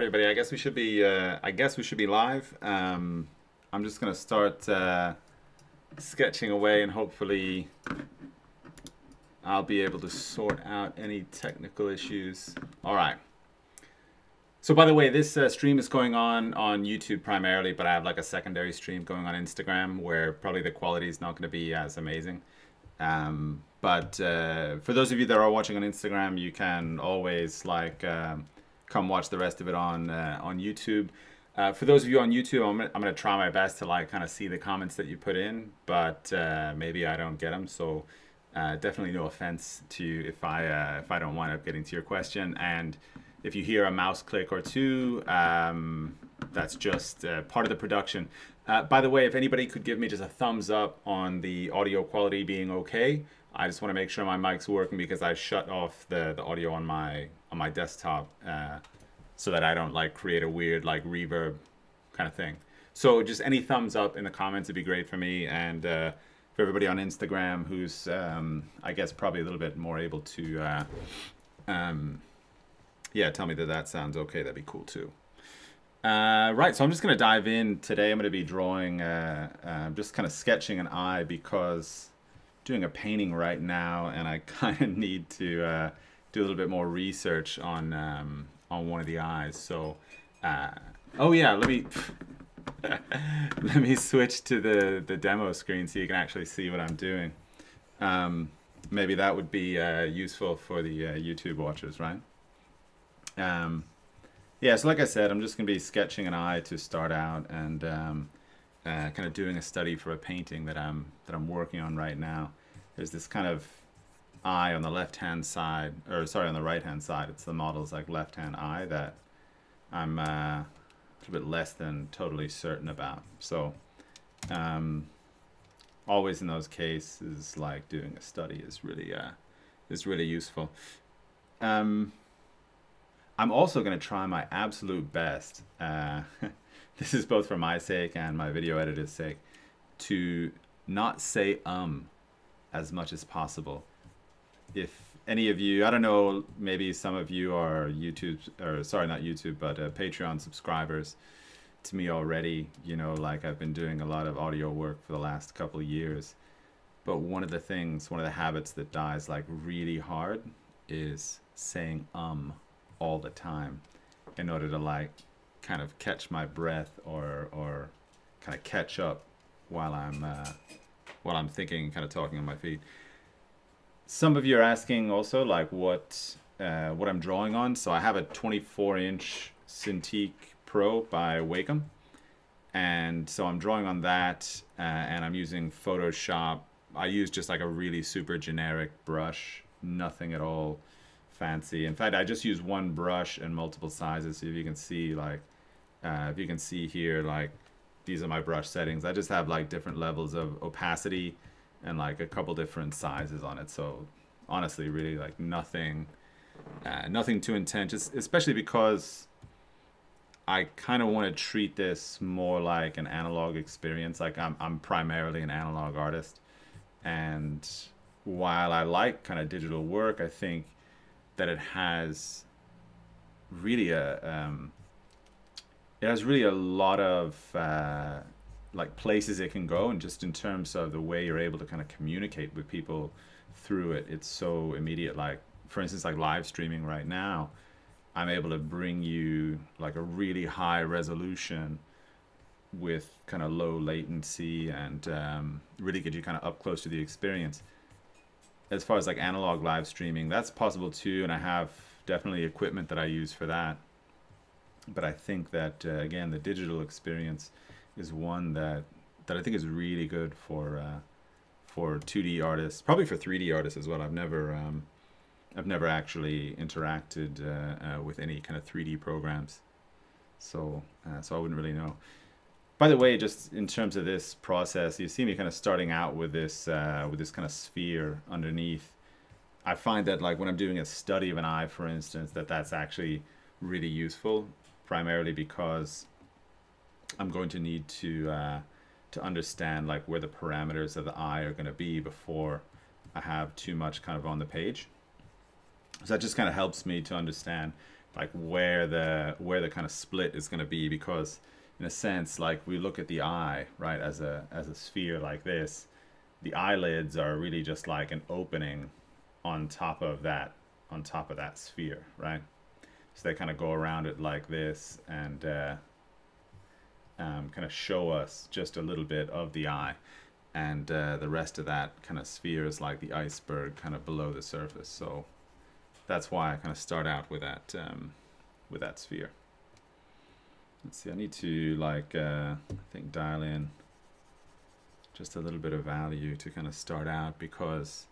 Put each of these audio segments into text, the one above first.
right, everybody. I guess we should be. Uh, I guess we should be live. Um, I'm just gonna start uh, sketching away, and hopefully, I'll be able to sort out any technical issues. All right. So, by the way, this uh, stream is going on on YouTube primarily, but I have like a secondary stream going on Instagram where probably the quality is not going to be as amazing. Um, but uh, for those of you that are watching on Instagram, you can always like. Um, come watch the rest of it on uh, on YouTube. Uh, for those of you on YouTube, I'm gonna, I'm gonna try my best to like kind of see the comments that you put in, but uh, maybe I don't get them. So uh, definitely no offense to you if I uh, if I don't wind up getting to your question. And if you hear a mouse click or two, um, that's just uh, part of the production. by the way, if anybody could give me just a thumbs up on the audio quality being okay, I just want to make sure my mic's working because I shut off the, the audio on my on my desktop uh, so that I don't like create a weird like reverb kind of thing. So just any thumbs up in the comments would be great for me and uh, for everybody on Instagram who's um, I guess probably a little bit more able to uh, um, yeah tell me that that sounds okay. That'd be cool too. Uh, right, so I'm just going to dive in today. I'm going to be drawing, uh, uh, just kind of sketching an eye because doing a painting right now, and I kind of need to uh, do a little bit more research on um, on one of the eyes. So, uh, oh yeah, let me let me switch to the the demo screen so you can actually see what I'm doing. Um, maybe that would be uh, useful for the uh, YouTube watchers, right? Um, yeah, so like I said, I'm just gonna be sketching an eye to start out and um, uh, kind of doing a study for a painting that I'm that I'm working on right now. There's this kind of eye on the left hand side, or sorry, on the right hand side. It's the model's like left hand eye that I'm uh, a little bit less than totally certain about. So um, always in those cases, like doing a study is really uh, is really useful. Um, I'm also going to try my absolute best. Uh, this is both for my sake and my video editor's sake to not say um as much as possible if any of you, I don't know, maybe some of you are YouTube, or sorry, not YouTube, but uh, Patreon subscribers to me already. You know, like I've been doing a lot of audio work for the last couple of years. But one of the things, one of the habits that dies like really hard is saying um all the time in order to like kind of catch my breath or or kind of catch up while I'm uh, while I'm thinking, kind of talking on my feet some of you are asking also like what uh, what I'm drawing on. So I have a 24 inch Cintiq Pro by Wacom. And so I'm drawing on that uh, and I'm using Photoshop. I use just like a really super generic brush, nothing at all fancy. In fact, I just use one brush in multiple sizes. So if you can see like, uh, if you can see here, like these are my brush settings. I just have like different levels of opacity and like a couple different sizes on it. So honestly, really like nothing, uh, nothing too intense, especially because I kind of want to treat this more like an analog experience. Like I'm, I'm primarily an analog artist. And while I like kind of digital work, I think that it has really a, um, it has really a lot of, uh, like places it can go and just in terms of the way you're able to kind of communicate with people through it it's so immediate. Like for instance like live streaming right now i'm able to bring you like a really high resolution with kind of low latency and um, really get you kind of up close to the experience. As far as like analog live streaming that's possible too and i have definitely equipment that i use for that. But i think that uh, again the digital experience is one that that I think is really good for uh, for 2D artists, probably for 3D artists as well. I've never um, I've never actually interacted uh, uh, with any kind of 3D programs, so uh, so I wouldn't really know. By the way, just in terms of this process, you see me kind of starting out with this uh, with this kind of sphere underneath. I find that like when I'm doing a study of an eye, for instance, that that's actually really useful, primarily because I'm going to need to uh, to understand like where the parameters of the eye are going to be before I have too much kind of on the page. So that just kind of helps me to understand like where the where the kind of split is going to be because in a sense like we look at the eye right as a as a sphere like this the eyelids are really just like an opening on top of that on top of that sphere right so they kind of go around it like this and uh, um, kind of show us just a little bit of the eye. And uh, the rest of that kind of sphere is like the iceberg kind of below the surface. So that's why I kind of start out with that um, with that sphere. Let's see I need to like uh, I think dial in just a little bit of value to kind of start out because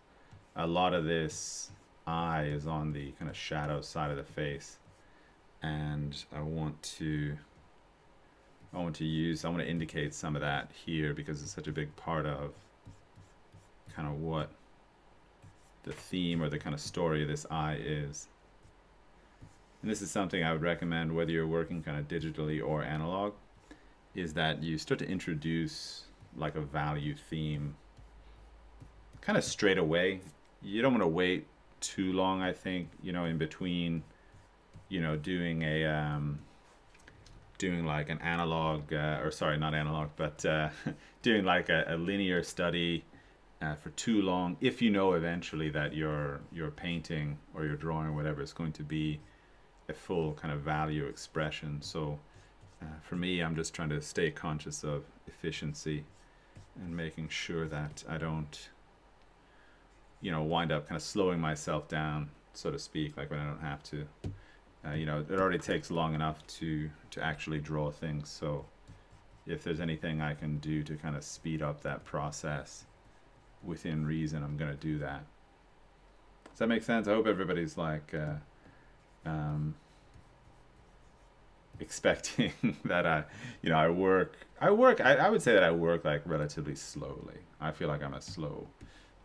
a lot of this eye is on the kind of shadow side of the face. And I want to I want to use, I want to indicate some of that here because it's such a big part of kind of what the theme or the kind of story of this eye is. And this is something I would recommend whether you're working kind of digitally or analog, is that you start to introduce like a value theme kind of straight away. You don't want to wait too long, I think, you know, in between, you know, doing a, um, doing like an analog, uh, or sorry, not analog, but uh, doing like a, a linear study uh, for too long. If you know eventually that your your painting or your drawing or whatever is going to be a full kind of value expression. So uh, for me, I'm just trying to stay conscious of efficiency and making sure that I don't, you know, wind up kind of slowing myself down, so to speak, like when I don't have to. Uh, you know, it already takes long enough to to actually draw things. So, if there's anything I can do to kind of speed up that process within reason, I'm gonna do that. Does that make sense? I hope everybody's like uh, um, expecting that I, you know, I work. I work. I, I would say that I work like relatively slowly. I feel like I'm a slow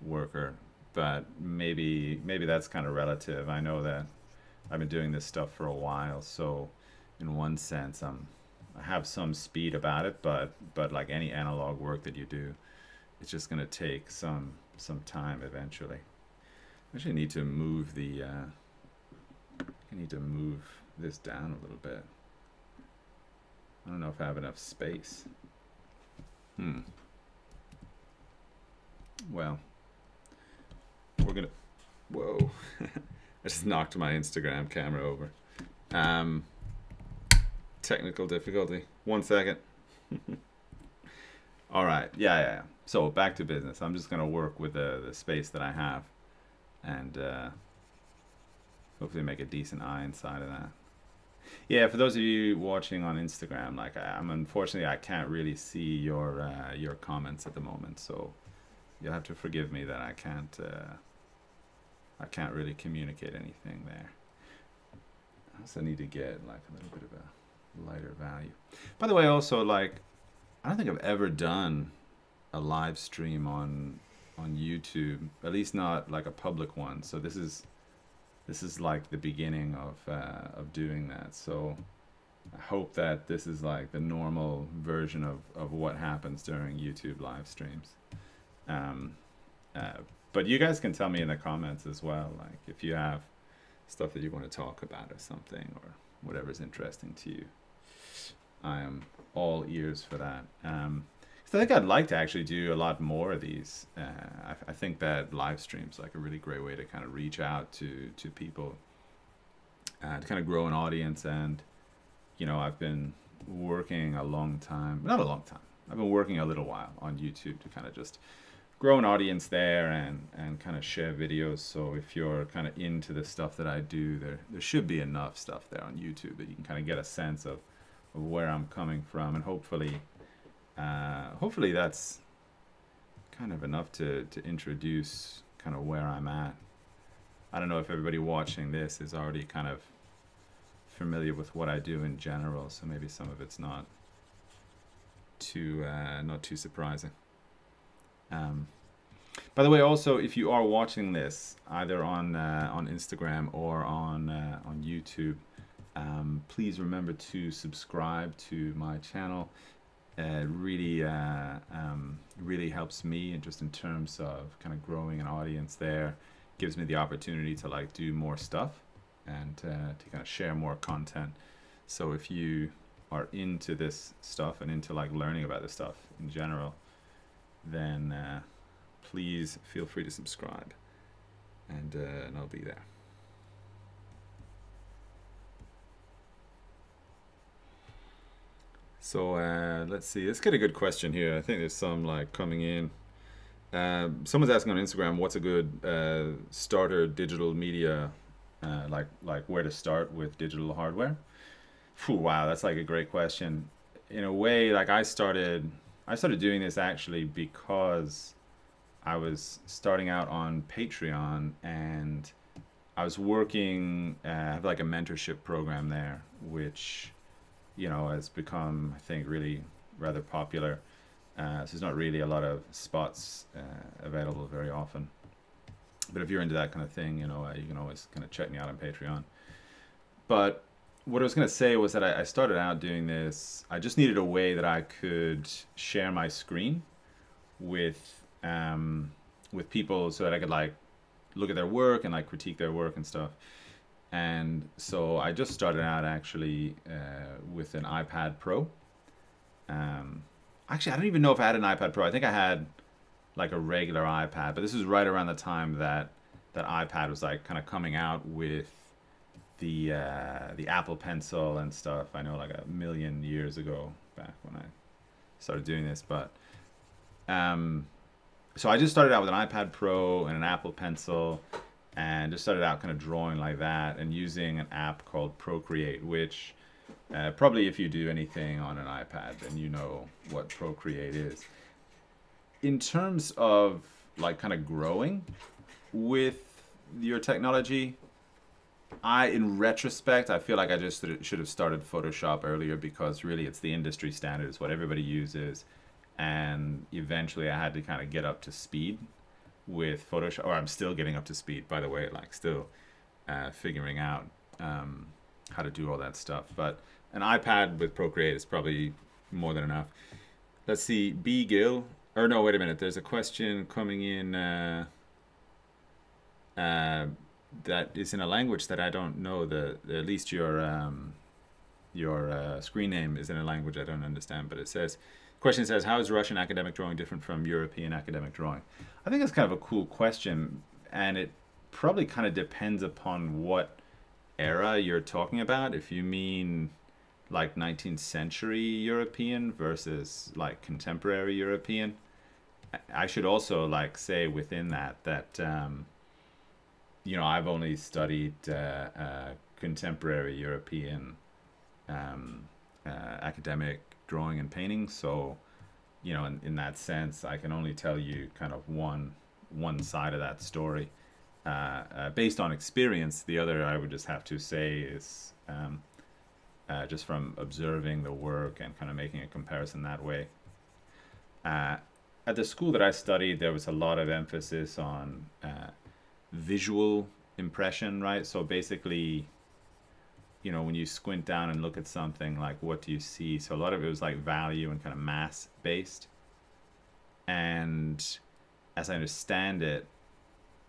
worker, but maybe maybe that's kind of relative. I know that I've been doing this stuff for a while, so in one sense, I'm I have some speed about it, but but like any analog work that you do, it's just gonna take some some time eventually. I actually need to move the. Uh, I need to move this down a little bit. I don't know if I have enough space. Hmm. Well, we're gonna. Whoa. I just knocked my Instagram camera over. Um, technical difficulty. One second. All right. Yeah, yeah, yeah. So back to business. I'm just gonna work with the the space that I have, and uh, hopefully make a decent eye inside of that. Yeah, for those of you watching on Instagram, like I, am unfortunately I can't really see your uh, your comments at the moment, so you'll have to forgive me that I can't. Uh, I can't really communicate anything there. I also need to get like a little bit of a lighter value. By the way, also like, I don't think I've ever done a live stream on on YouTube, at least not like a public one. So this is this is like the beginning of uh, of doing that. So I hope that this is like the normal version of, of what happens during YouTube live streams. Um, uh, but you guys can tell me in the comments as well, like if you have stuff that you want to talk about or something or whatever's interesting to you. I am all ears for that. Um, so I think I'd like to actually do a lot more of these. Uh, I, I, think that live streams like a really great way to kind of reach out to to people, uh, to kind of grow an audience. And you know, I've been working a long time, not a long time. I've been working a little while on YouTube to kind of just grow an audience there and and kind of share videos. So if you're kind of into the stuff that I do there there should be enough stuff there on YouTube that you can kind of get a sense of, of where I'm coming from. And hopefully uh, hopefully that's kind of enough to, to introduce kind of where I'm at. I don't know if everybody watching this is already kind of familiar with what I do in general so maybe some of it's not too uh, not too surprising. Um, by the way, also if you are watching this either on uh, on Instagram or on uh, on YouTube, um, please remember to subscribe to my channel. It really uh, um, really helps me, and just in terms of kind of growing an audience there, gives me the opportunity to like do more stuff. and uh, to kind of share more content. So if you are into this stuff and into like learning about this stuff in general, then uh, please feel free to subscribe, and uh, and I'll be there. So uh, let's see. Let's get a good question here. I think there's some like coming in. Um, someone's asking on Instagram, what's a good uh, starter digital media, uh, like like where to start with digital hardware? Whew, wow, that's like a great question. In a way, like I started, I started doing this actually because I was starting out on Patreon and I was working. Uh, I have like a mentorship program there, which you know, has become, I think, really rather popular. Uh, so there's not really a lot of spots uh, available very often. But if you're into that kind of thing, you know, uh, you can always kind of check me out on Patreon. But what I was going to say was that I, I, started out doing this. I just needed a way that I could share my screen with um, with people so that I could like look at their work and like critique their work and stuff. And so I just started out actually uh, with an iPad Pro. Um, actually, I don't even know if I had an iPad Pro. I think I had like a regular iPad, but this was right around the time that that iPad was like kind of coming out with the uh, the Apple Pencil and stuff. I know like a million years ago back when I started doing this, but um, so I just started out with an iPad Pro and an Apple Pencil and just started out kind of drawing like that and using an app called Procreate, which uh, probably if you do anything on an iPad, then you know what Procreate is. In terms of like kind of growing with your technology, I, in retrospect, I feel like I just should have started Photoshop earlier because really it's the industry standard, it's what everybody uses. And eventually I had to kind of get up to speed with Photoshop, or I'm still getting up to speed, by the way, like still uh, figuring out um, how to do all that stuff. But an iPad with Procreate is probably more than enough. Let's see, B. Gill, or no, wait a minute. There's a question coming in uh, uh, that is in a language that I don't know. The, at least your um, your uh, screen name is in a language I don't understand, but it says Question says, how is Russian academic drawing different from European academic drawing? I think that's kind of a cool question, and it probably kind of depends upon what era you're talking about. If you mean like 19th century European versus like contemporary European, I should also like say within that that um, you know I've only studied uh, uh, contemporary European um, uh, academic drawing and painting. So, you know, in, in that sense, I can only tell you kind of one one side of that story. Uh, uh, based on experience, the other I would just have to say is um, uh, just from observing the work and kind of making a comparison that way. Uh, at the school that I studied, there was a lot of emphasis on uh, visual impression, right? So basically, you know, when you squint down and look at something, like what do you see? So a lot of it was like value and kind of mass based. And as I understand it,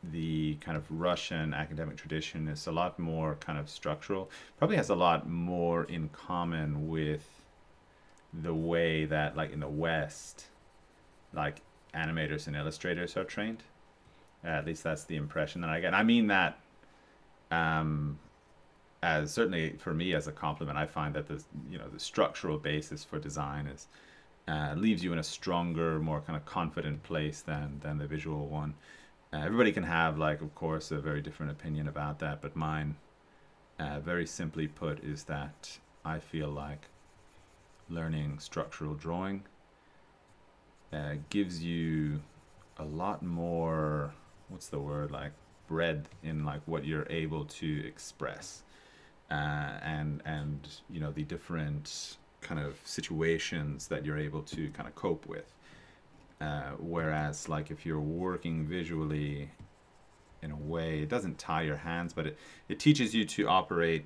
the kind of Russian academic tradition is a lot more kind of structural, probably has a lot more in common with the way that, like in the West, like animators and illustrators are trained. Uh, at least that's the impression that I get. I mean that um, as certainly for me as a compliment, I find that the you know the structural basis for design is uh, leaves you in a stronger, more kind of confident place than than the visual one. Uh, everybody can have like, of course, a very different opinion about that, but mine, uh, very simply put, is that I feel like learning structural drawing uh, gives you a lot more. What's the word like? breadth in like what you're able to express uh, and and you know the different kind of situations that you're able to kind of cope with. Uh, whereas, like if you're working visually in a way, it doesn't tie your hands, but it, it teaches you to operate,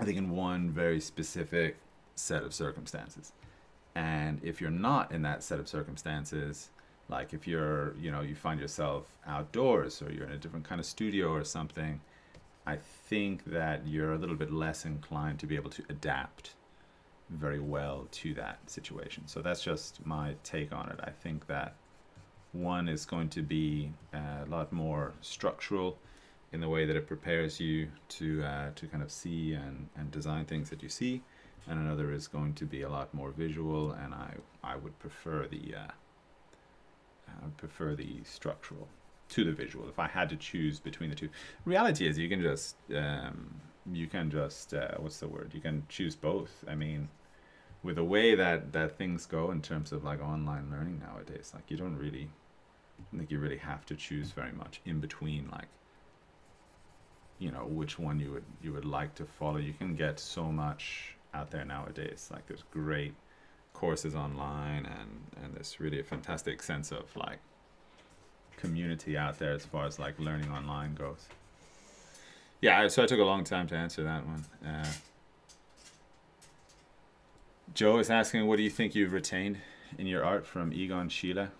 I think, in one very specific set of circumstances. And if you're not in that set of circumstances, like if you're, you know, you find yourself outdoors or you're in a different kind of studio or something, I think that you're a little bit less inclined to be able to adapt very well to that situation. So that's just my take on it. I think that one is going to be a lot more structural in the way that it prepares you to uh, to kind of see and, and design things that you see, and another is going to be a lot more visual. And I I would prefer the uh, I would prefer the structural to the visual if I had to choose between the two. Reality is you can just um, you can just uh, what's the word? You can choose both. I mean, with the way that that things go in terms of like online learning nowadays, like you don't really I think you really have to choose very much in between like you know which one you would you would like to follow. You can get so much out there nowadays. Like there's great courses online and and there's really a fantastic sense of like community out there as far as like learning online goes. Yeah, so I took a long time to answer that one. Uh, Joe is asking, what do you think you've retained in your art from Egon Schiele?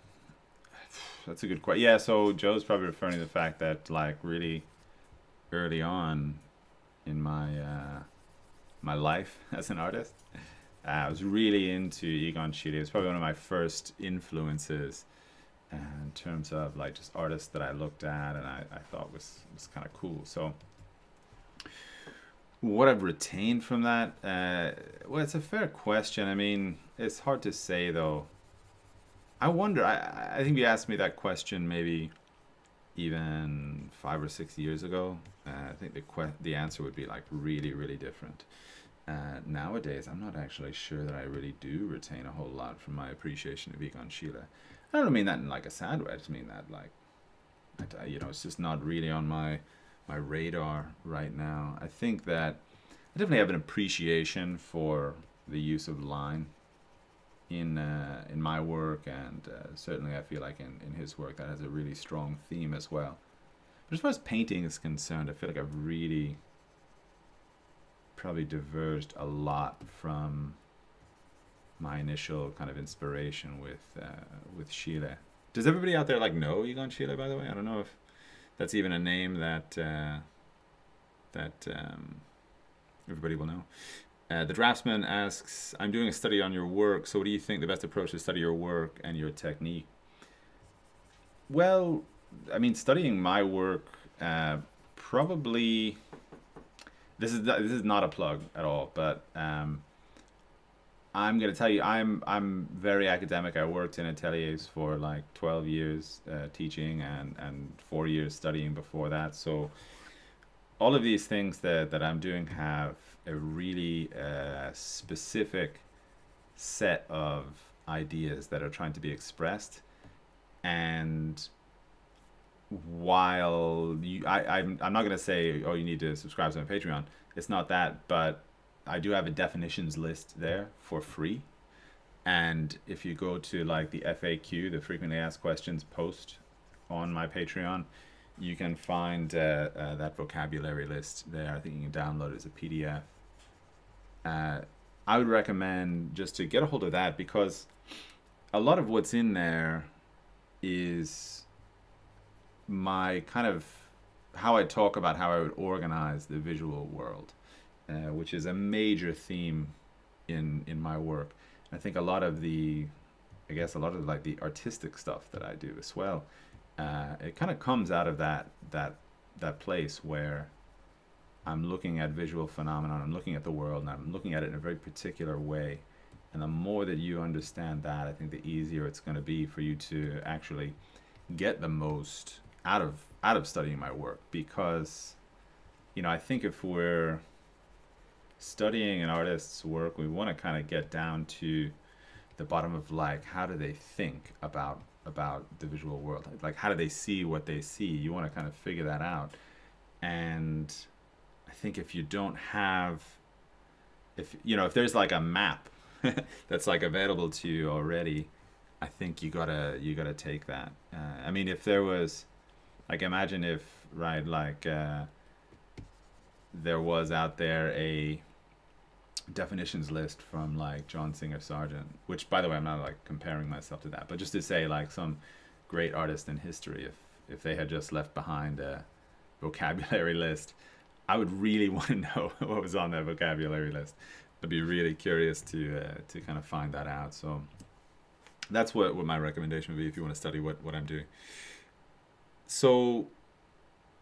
That's a good question. Yeah, so Joe's probably referring to the fact that like really early on in my uh, my life as an artist, uh, I was really into Egon Schiele. It was probably one of my first influences in terms of like just artists that I looked at and I, I thought was was kind of cool. So what I've retained from that, uh, well, it's a fair question. I mean, it's hard to say though. I wonder. I I think you asked me that question maybe even five or six years ago. Uh, I think the que- the answer would be like really really different. Uh, nowadays, I'm not actually sure that I really do retain a whole lot from my appreciation of Egon Schiele. I don't mean that in like a sad way. I just mean that like, I, you know, it's just not really on my my radar right now. I think that I definitely have an appreciation for the use of line in uh, in my work, and uh, certainly I feel like in, in his work that has a really strong theme as well. But as far as painting is concerned, I feel like I've really probably diverged a lot from my initial kind of inspiration with uh, with Schiele. Does everybody out there like know Egon Schiele? By the way, I don't know if that's even a name that uh, that um, everybody will know. Uh, the draftsman asks, "I'm doing a study on your work. So, what do you think the best approach to study your work and your technique?" Well, I mean, studying my work uh, probably this is this is not a plug at all, but um, I'm gonna tell you, I'm I'm very academic. I worked in ateliers for like 12 years uh, teaching and and four years studying before that. So all of these things that that I'm doing have a really uh, specific set of ideas that are trying to be expressed, and while you, I, I'm, I'm not gonna say, oh, you need to subscribe to my Patreon. It's not that, but I do have a definitions list there for free. And if you go to like the FAQ, the frequently asked questions post on my Patreon, you can find uh, uh, that vocabulary list there. I think you can download it as a PDF. Uh, I would recommend just to get a hold of that because a lot of what's in there is my kind of how I talk about how I would organize the visual world uh, which is a major theme in in my work. I think a lot of the, I guess a lot of like the artistic stuff that I do as well, uh, it kind of comes out of that that that place where I'm looking at visual phenomenon, I'm looking at the world, and I'm looking at it in a very particular way. And the more that you understand that, I think the easier it's going to be for you to actually get the most out of out of studying my work because you know, I think if we're studying an artist's work, we want to kind of get down to the bottom of like how do they think about about the visual world? Like how do they see what they see? You want to kind of figure that out. And I think if you don't have if you know if there's like a map that's like available to you already, I think you gotta you gotta take that. Uh, I mean, if there was, like, imagine if right, like, uh, there was out there a definitions list from like John Singer Sargent, which by the way I'm not like comparing myself to that, but just to say like some great artist in history, if if they had just left behind a vocabulary list, I would really want to know what was on that vocabulary list. I'd be really curious to uh, to kind of find that out. So that's what, what my recommendation would be if you want to study what, what I'm doing. So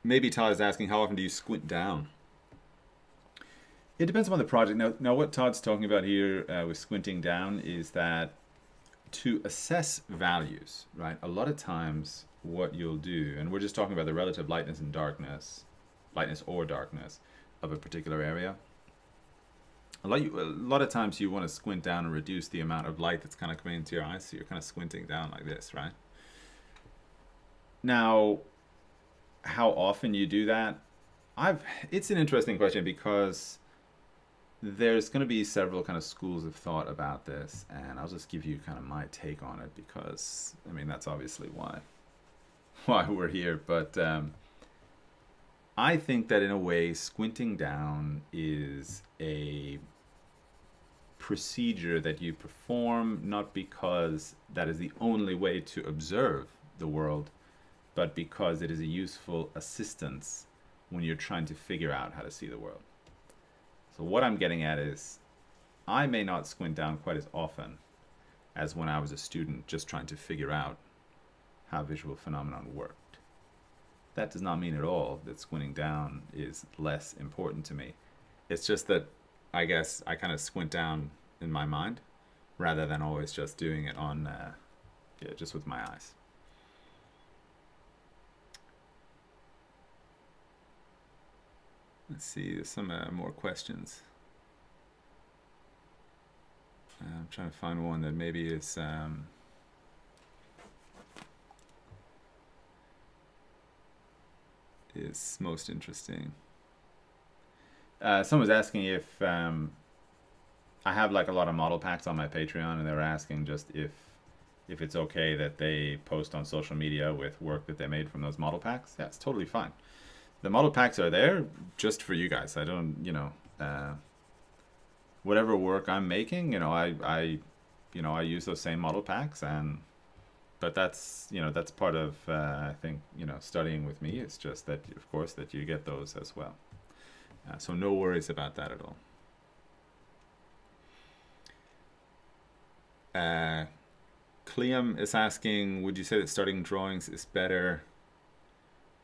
maybe Todd is asking, how often do you squint down? It depends on the project. Now, now what Todd's talking about here uh, with squinting down is that to assess values, right? A lot of times what you'll do, and we're just talking about the relative lightness and darkness, lightness or darkness of a particular area. A lot, you, a lot of times you want to squint down and reduce the amount of light that's kind of coming into your eyes, so you're kind of squinting down like this, right? Now, how often you do that? I've it's an interesting question because there's going to be several kind of schools of thought about this, and I'll just give you kind of my take on it because I mean that's obviously why why we're here. But um, I think that in a way, squinting down is a procedure that you perform not because that is the only way to observe the world, but because it is a useful assistance when you're trying to figure out how to see the world. So what I'm getting at is I may not squint down quite as often as when I was a student just trying to figure out how visual phenomenon worked. That does not mean at all that squinting down is less important to me. It's just that I guess I kind of squint down in my mind rather than always just doing it on uh, yeah, just with my eyes. Let's see, some uh, more questions. Uh, I'm trying to find one that maybe is um, is most interesting. Uh, someone was asking if um, I have like a lot of model packs on my Patreon, and they were asking just if if it's okay that they post on social media with work that they made from those model packs. Yeah, it's totally fine the model packs are there just for you guys. I don't, you know, uh, whatever work I'm making, you know, I, I, you know, I use those same model packs and, but that's, you know, that's part of, uh, I think, you know, studying with me. It's just that, of course, that you get those as well. Uh, so no worries about that at all. Uh, Cleum is asking, would you say that starting drawings is better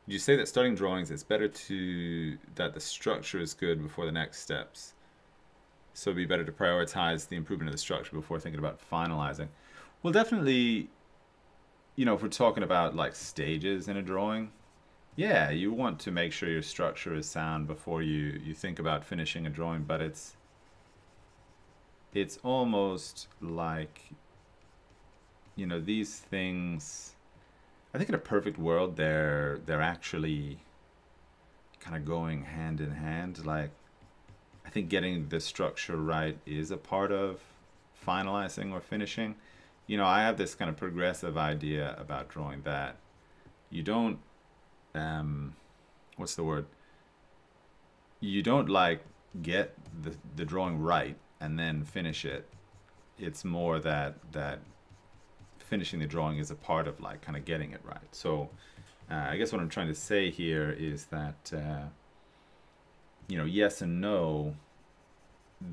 you say that starting drawings, it's better to that the structure is good before the next steps. So it'd be better to prioritize the improvement of the structure before thinking about finalizing. Well, definitely, you know, if we're talking about like stages in a drawing, yeah, you want to make sure your structure is sound before you you think about finishing a drawing. But it's it's almost like you know these things I think in a perfect world, they're they're actually kind of going hand in hand. Like, I think getting the structure right is a part of finalizing or finishing. You know, I have this kind of progressive idea about drawing that you don't, um, what's the word? You don't like get the the drawing right and then finish it. It's more that that finishing the drawing is a part of like kind of getting it right. So uh, I guess what I'm trying to say here is that uh, you know yes and no.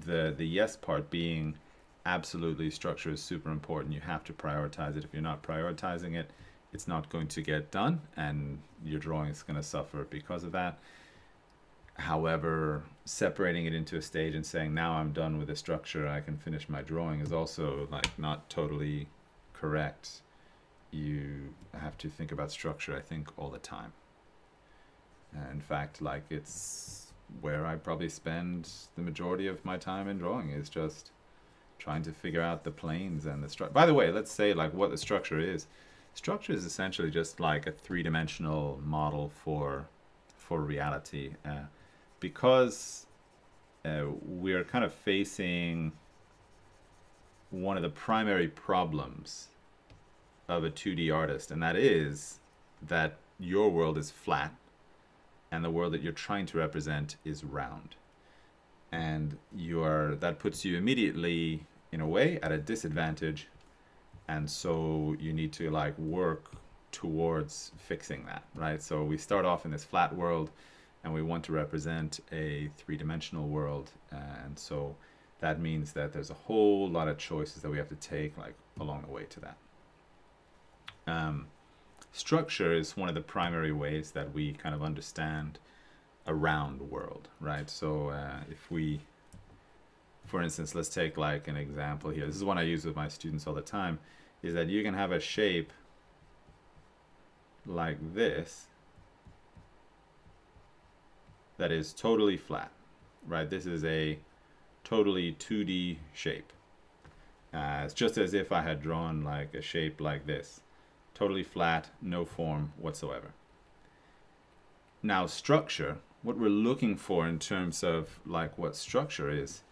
The the yes part being absolutely structure is super important. You have to prioritize it. If you're not prioritizing it, it's not going to get done, and your drawing is going to suffer because of that. However, separating it into a stage and saying now I'm done with the structure, I can finish my drawing is also like not totally correct, you have to think about structure, I think, all the time. in fact, like it's where I probably spend the majority of my time in drawing is just trying to figure out the planes and the structure. By the way, let's say like what the structure is. Structure is essentially just like a three-dimensional model for for reality, uh, because uh, we're kind of facing one of the primary problems of a 2D artist, and that is that your world is flat and the world that you're trying to represent is round. And you are that puts you immediately in a way at a disadvantage and so you need to like work towards fixing that, right? So we start off in this flat world and we want to represent a three-dimensional world. and so that means that there's a whole lot of choices that we have to take like along the way to that. Um, structure is one of the primary ways that we kind of understand around the world, right? So uh, if we, for instance, let's take like an example here. This is one I use with my students all the time, is that you can have a shape like this that is totally flat, right? This is a totally 2D shape. Uh, it's just as if I had drawn like a shape like this. Totally flat, no form whatsoever. Now structure, what we're looking for in terms of like what structure is,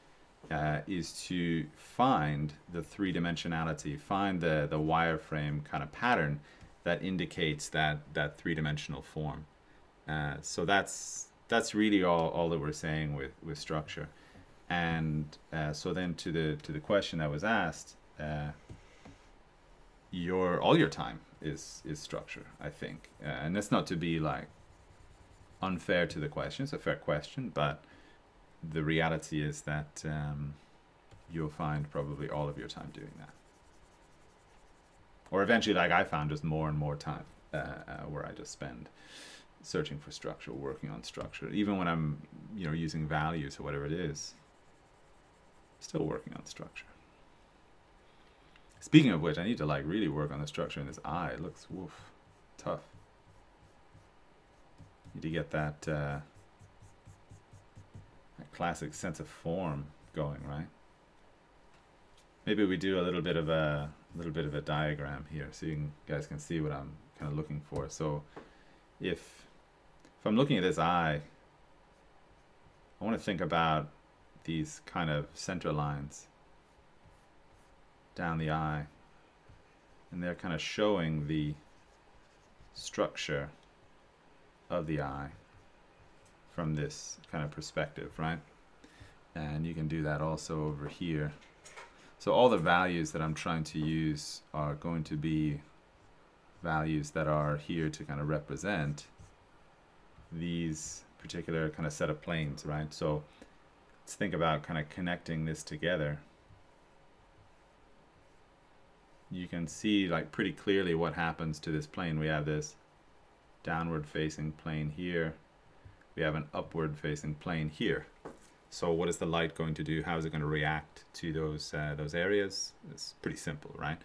uh, is to find the three dimensionality, find the, the wireframe kind of pattern that indicates that, that three-dimensional form. Uh, so that's that's really all, all that we're saying with, with structure. And uh, so then to the to the question that was asked, uh, your all your time is is structure, I think, uh, and that's not to be like unfair to the question. It's a fair question, but the reality is that um, you'll find probably all of your time doing that, or eventually, like I found, just more and more time uh, uh, where I just spend searching for structure, working on structure, even when I'm you know using values or whatever it is Still working on structure. Speaking of which, I need to like really work on the structure in this eye. It looks woof, tough. Need to get that, uh, that classic sense of form going, right? Maybe we do a little bit of a little bit of a diagram here, so you can, guys can see what I'm kind of looking for. So, if if I'm looking at this eye, I want to think about these kind of center lines down the eye. And they're kind of showing the structure of the eye from this kind of perspective, right? And you can do that also over here. So all the values that I'm trying to use are going to be values that are here to kind of represent these particular kind of set of planes, right? So let's think about kind of connecting this together. You can see like pretty clearly what happens to this plane. We have this downward facing plane here. We have an upward facing plane here. So what is the light going to do? How is it going to react to those uh, those areas? It's pretty simple, right?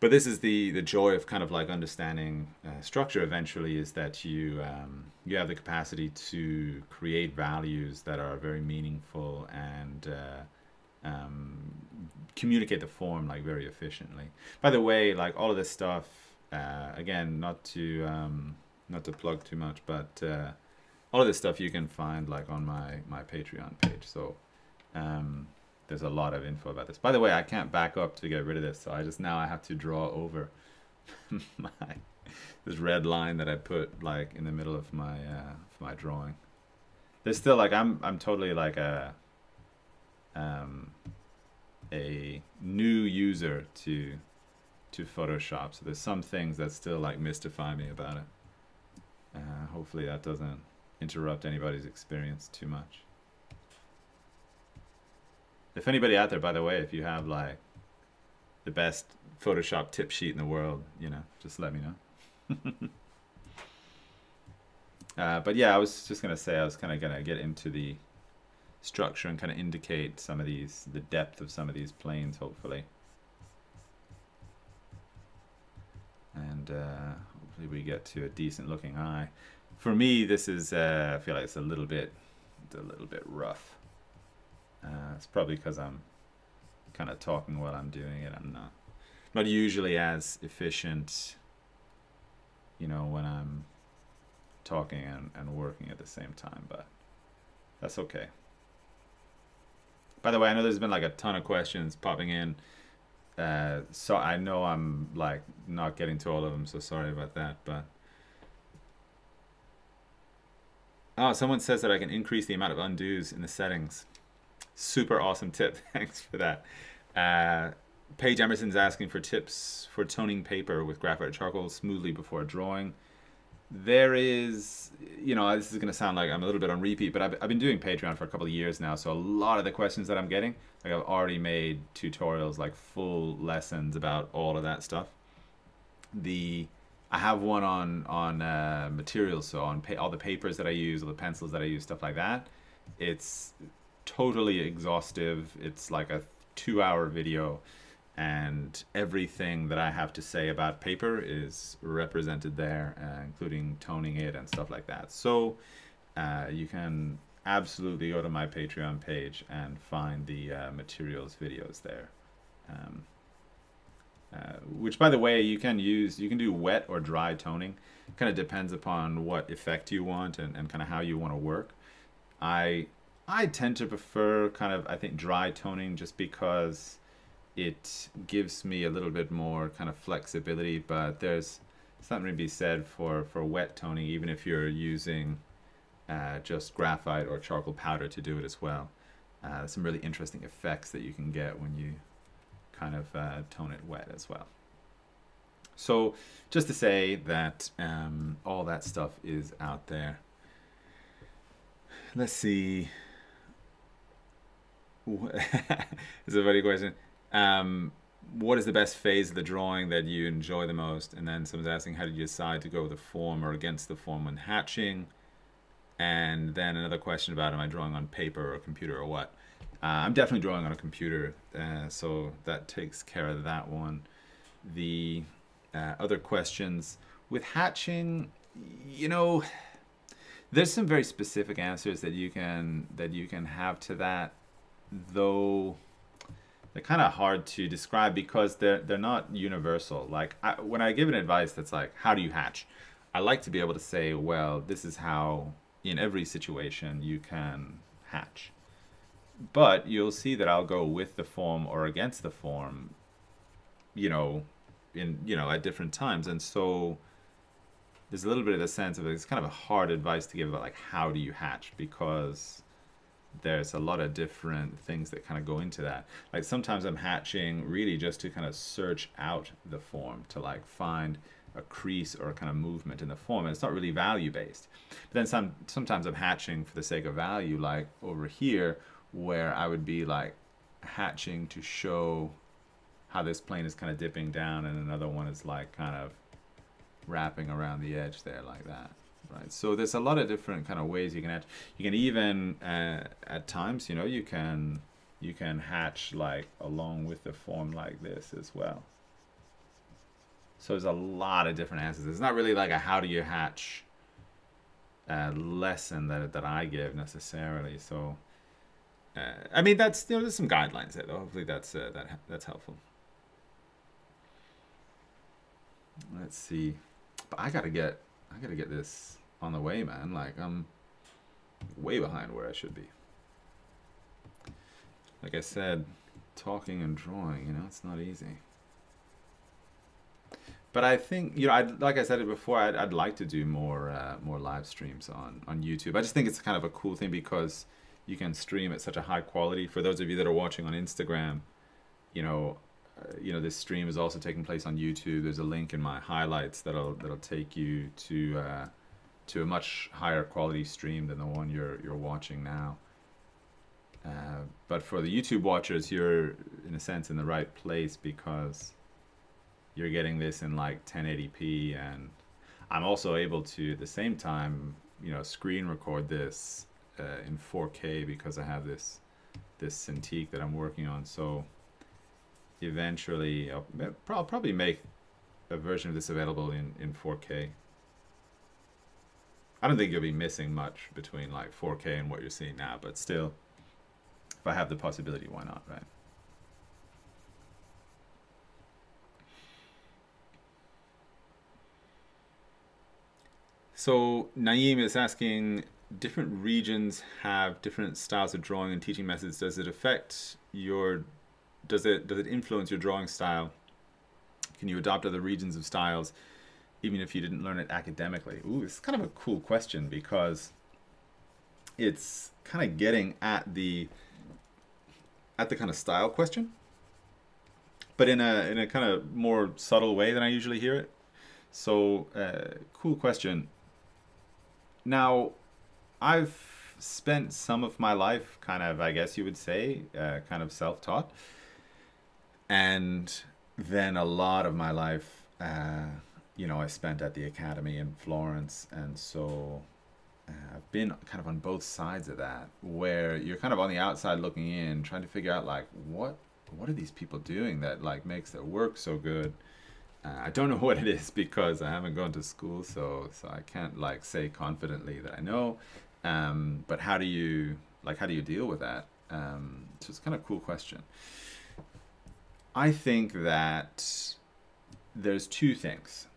But this is the the joy of kind of like understanding uh, structure eventually is that you um, you have the capacity to create values that are very meaningful and uh, um, communicate the form like very efficiently. By the way like all of this stuff uh, again not to um, not to plug too much but uh, all of this stuff you can find like on my my patreon page. So um, there's a lot of info about this. By the way, I can't back up to get rid of this, so I just now I have to draw over my this red line that I put like in the middle of my uh, of my drawing. There's still like I'm I'm totally like a um a new user to to Photoshop, so there's some things that still like mystify me about it. Uh, hopefully that doesn't interrupt anybody's experience too much. If anybody out there, by the way, if you have like the best Photoshop tip sheet in the world, you know, just let me know. uh, but yeah, I was just gonna say I was kind of gonna get into the structure and kind of indicate some of these, the depth of some of these planes, hopefully. And uh, hopefully we get to a decent looking eye. For me, this is, uh, I feel like it's a little bit, a little bit rough. Uh, it's probably because I'm kind of talking while I'm doing it. I'm not not usually as efficient, you know, when I'm talking and, and working at the same time, but that's okay. By the way, I know there's been like a ton of questions popping in. Uh, so I know I'm like not getting to all of them, so sorry about that. But oh, someone says that I can increase the amount of undos in the settings. Super awesome tip. Thanks for that. Uh, Paige Emerson's asking for tips for toning paper with graphite charcoal smoothly before drawing. there is, you know, this is going to sound like I'm a little bit on repeat, but I've, I've been doing Patreon for a couple of years now. So a lot of the questions that I'm getting, like I've already made tutorials, like full lessons about all of that stuff. The I have one on on uh, materials, so on all the papers that I use, all the pencils that I use, stuff like that. It's totally exhaustive. It's like a two-hour video and everything that I have to say about paper is represented there, uh, including toning it and stuff like that. So uh, you can absolutely go to my Patreon page and find the uh, materials videos there. Um, uh, which, by the way, you can use, you can do wet or dry toning. Kind of depends upon what effect you want and, and kind of how you want to work. I I tend to prefer kind of I think dry toning just because it gives me a little bit more kind of flexibility, but there's something to be said for, for wet toning, even if you're using uh, just graphite or charcoal powder to do it as well. Uh, some really interesting effects that you can get when you kind of uh, tone it wet as well. So just to say that um, all that stuff is out there. Let's see. it's a funny question um, what is the best phase of the drawing that you enjoy the most? And then someone's asking, how did you decide to go with the form or against the form when hatching? And then another question about, am I drawing on paper or computer or what? Uh, I'm definitely drawing on a computer, uh, so that takes care of that one. The uh, other questions with hatching, you know, there's some very specific answers that you can that you can have to that, though they're kind of hard to describe because they're they're not universal. Like I, when I give an advice that's like, how do you hatch? I like to be able to say, well, this is how in every situation you can hatch. But you'll see that I'll go with the form or against the form, you know, in you know at different times, and so there's a little bit of the sense of it's kind of a hard advice to give about like how do you hatch because there's a lot of different things that kind of go into that. Like sometimes I'm hatching really just to kind of search out the form to like find a crease or a kind of movement in the form. And it's not really value based. But then some sometimes I'm hatching for the sake of value, like over here, where I would be like hatching to show how this plane is kind of dipping down and another one is like kind of wrapping around the edge there like that right? So there's a lot of different kind of ways you can hatch. You can even uh, at times, you know, you can you can hatch like along with the form like this as well. So there's a lot of different answers. It's not really like a how do you hatch uh, lesson that that I give necessarily. So. Uh, I mean, that's you know, there's some guidelines there. Though. Hopefully, that's uh, that that's helpful. Let's see, but I gotta get I gotta get this on the way, man. Like I'm way behind where I should be. Like I said, talking and drawing, you know, it's not easy. But I think, you know, I'd, like I said it before, I'd, I'd like to do more uh, more live streams on, on YouTube. I just think it's kind of a cool thing because you can stream at such a high quality. For those of you that are watching on Instagram, you know, you know, this stream is also taking place on YouTube. There's a link in my highlights that'll that'll take you to uh, to a much higher quality stream than the one you're you're watching now. Uh, but for the YouTube watchers, you're in a sense in the right place because you're getting this in like 1080p, and I'm also able to at the same time, you know, screen record this uh, in 4K because I have this this Cintiq that I'm working on. So eventually, uh, I'll, I'll probably make a version of this available in in 4K. I don't think you'll be missing much between like 4K and what you're seeing now, but still, if I have the possibility, why not, right? So Naeem is asking, different regions have different styles of drawing and teaching methods. Does it affect your, does it, does it influence your drawing style? Can you adopt other regions of styles? even if you didn't learn it academically? Ooh, it's kind of a cool question because it's kind of getting at the at the kind of style question, but in a in a kind of more subtle way than I usually hear it. So, uh, cool question. now, I've spent some of my life, kind of, I guess you would say, uh, kind of self-taught, and then a lot of my life, uh, you know, I spent at the academy in Florence, and so uh, I've been kind of on both sides of that, where you're kind of on the outside looking in, trying to figure out like what what are these people doing that like makes their work so good. Uh, I don't know what it is because I haven't gone to school, so so I can't like say confidently that I know. Um, but how do you like how do you deal with that? Um, so it's kind of a cool question. I think that there's two things.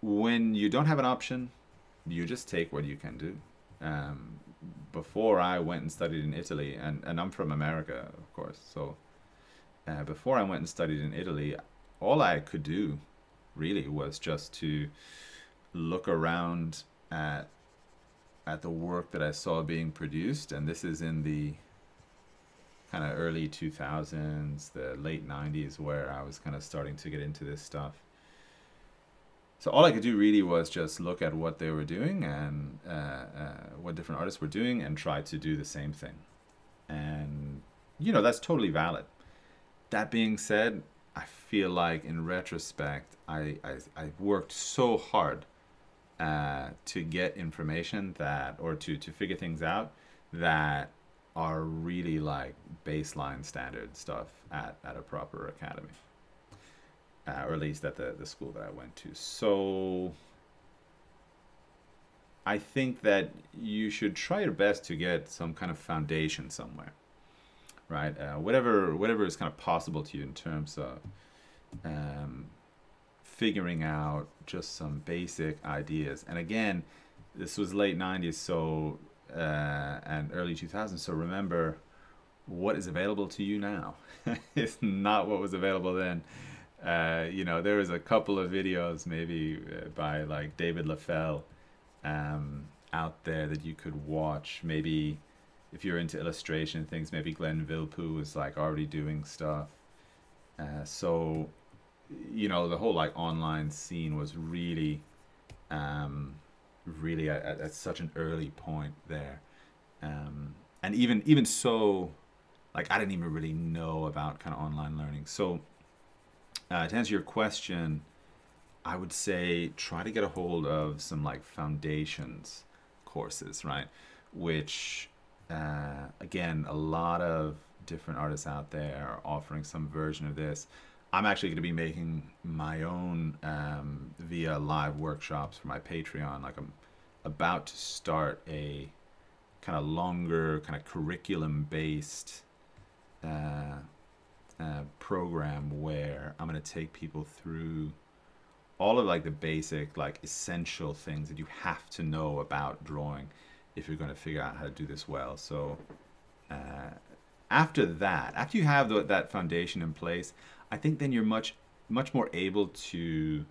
When you don't have an option, you just take what you can do. Um, before I went and studied in Italy, and, and I'm from America, of course, so uh, before I went and studied in Italy, all I could do really was just to look around at at the work that I saw being produced, and this is in the kind of early 2000s, the late 90s, where I was kind of starting to get into this stuff. So all I could do really was just look at what they were doing and uh, uh, what different artists were doing and try to do the same thing. And, you know, that's totally valid. That being said, I feel like in retrospect, I, I, I worked so hard uh, to get information that, or to, to figure things out that are really like baseline standard stuff at, at a proper academy uh, or at least at the, the school that I went to. So I think that you should try your best to get some kind of foundation somewhere, right? Uh, whatever whatever is kind of possible to you in terms of um, figuring out just some basic ideas. And again, this was late '90s, so uh, and early 2000s. So remember, what is available to you now is not what was available then. Uh, you know, there was a couple of videos maybe uh, by like David Leffel um, out there that you could watch. Maybe if you're into illustration things, maybe Glenn Vilppu was like already doing stuff. Uh, so, you know, the whole like online scene was really, um, really at, at, such an early point there. Um, and even even so, like I didn't even really know about kind of online learning. So uh, to answer your question, I would say try to get a hold of some like foundations courses, right? Which, uh, again, a lot of different artists out there are offering some version of this. I'm actually going to be making my own um, via live workshops for my Patreon. Like I'm about to start a kind of longer, kind of curriculum based uh, uh, program where I'm going to take people through all of like the basic, like essential things that you have to know about drawing if you're going to figure out how to do this well. So uh, after that, after you have the, that foundation in place, I think then you're much much more able to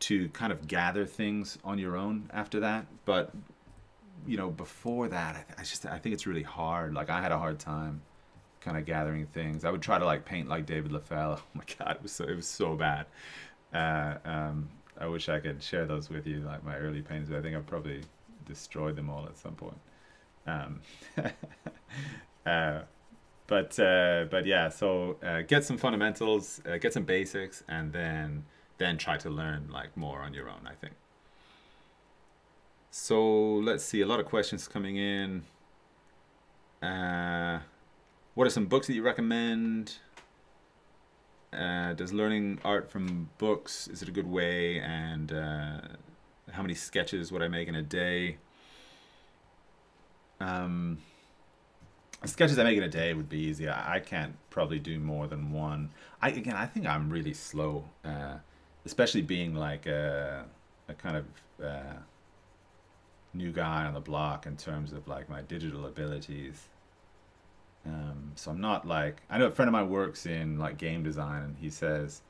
to kind of gather things on your own after that. But you know, before that, I, I just I think it's really hard. Like I had a hard time kind of gathering things. I would try to like paint like David Leffel. Oh my god, it was so it was so bad. Uh, um, I wish I could share those with you, like my early paintings. But I think I've probably destroyed them all at some point. Um, uh, but uh, but yeah, so uh, get some fundamentals, uh, get some basics, and then then try to learn like more on your own. I think. So let's see, a lot of questions coming in. Uh, what are some books that you recommend? Uh, does learning art from books is it a good way? And uh, how many sketches would I make in a day? Um, sketches I make in a day would be easy. I, I can't probably do more than one. I again, I think I'm really slow, uh, especially being like a, a kind of uh, new guy on the block in terms of like my digital abilities. Um, so I'm not like I know a friend of mine works in like game design, and he says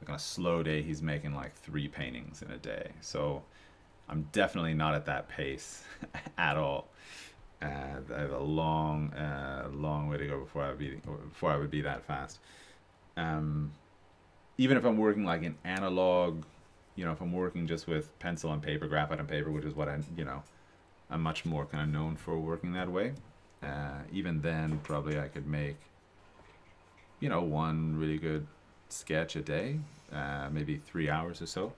like on a slow day he's making like three paintings in a day. So I'm definitely not at that pace at all. Uh, I have a long, uh, long way to go before I would be before I would be that fast. Um, even if I'm working like an analog you know, if I'm working just with pencil and paper, graphite and paper, which is what I, you know, I'm much more kind of known for working that way. Uh, even then, probably I could make, you know, one really good sketch a day, uh, maybe three hours or so.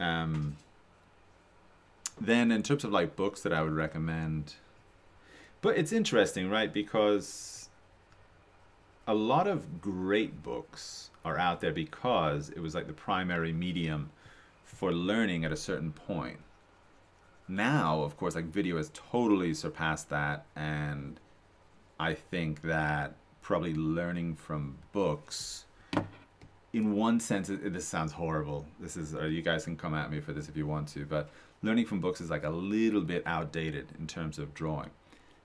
Um, then, in terms of like books that I would recommend, but it's interesting, right? Because a lot of great books are out there because it was like the primary medium for learning at a certain point. Now, of course, like video has totally surpassed that, and I think that probably learning from books, in one sense, this sounds horrible. This is, or you guys can come at me for this if you want to, but learning from books is like a little bit outdated in terms of drawing.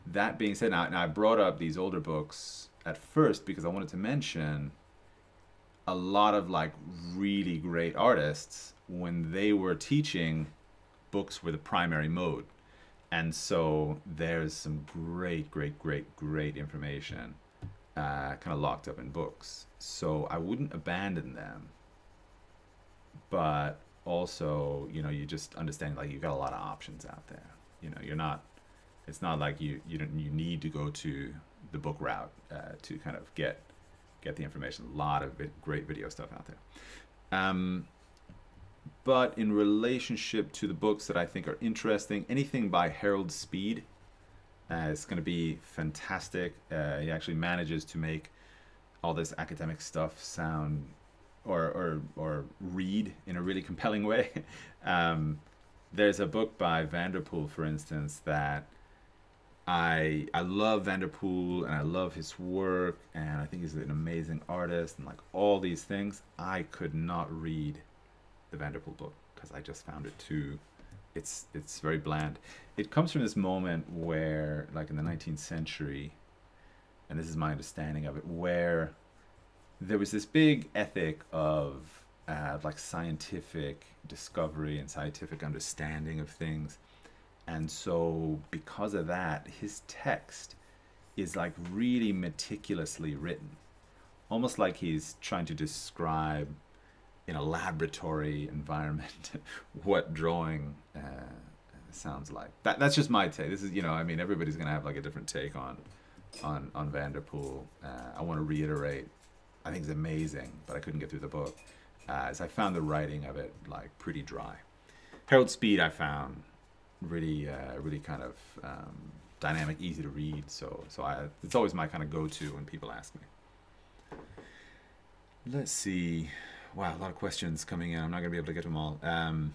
That being said, now, now I brought up these older books at first because I wanted to mention a lot of like really great artists when they were teaching books were the primary mode and so there's some great great great great information uh, kind of locked up in books so i wouldn't abandon them but also you know you just understand like you've got a lot of options out there you know you're not it's not like you you don't you need to go to the book route uh, to kind of get get the information. A lot of great video stuff out there. Um, but in relationship to the books that I think are interesting, anything by Harold Speed uh, is going to be fantastic. Uh, he actually manages to make all this academic stuff sound or or or read in a really compelling way. um, there's a book by Vanderpoel, for instance, that I I love Vanderpoel and I love his work and I think he's an amazing artist and like all these things. I could not read the Vanderpoel book because I just found it too it's it's very bland. It comes from this moment where like in the 19th century and this is my understanding of it where there was this big ethic of uh, like scientific discovery and scientific understanding of things and so, because of that, his text is like really meticulously written, almost like he's trying to describe in a laboratory environment what drawing uh, sounds like. That that's just my take. This is you know I mean everybody's gonna have like a different take on on on Vanderpoel. Uh, I want to reiterate, I think it's amazing, but I couldn't get through the book uh, as I found the writing of it like pretty dry. Harold Speed I found really uh, really kind of um, dynamic, easy to read. So so I it's always my kind of go-to when people ask me. Let's see. Wow, a lot of questions coming in. I'm not gonna be able to get them all. Um,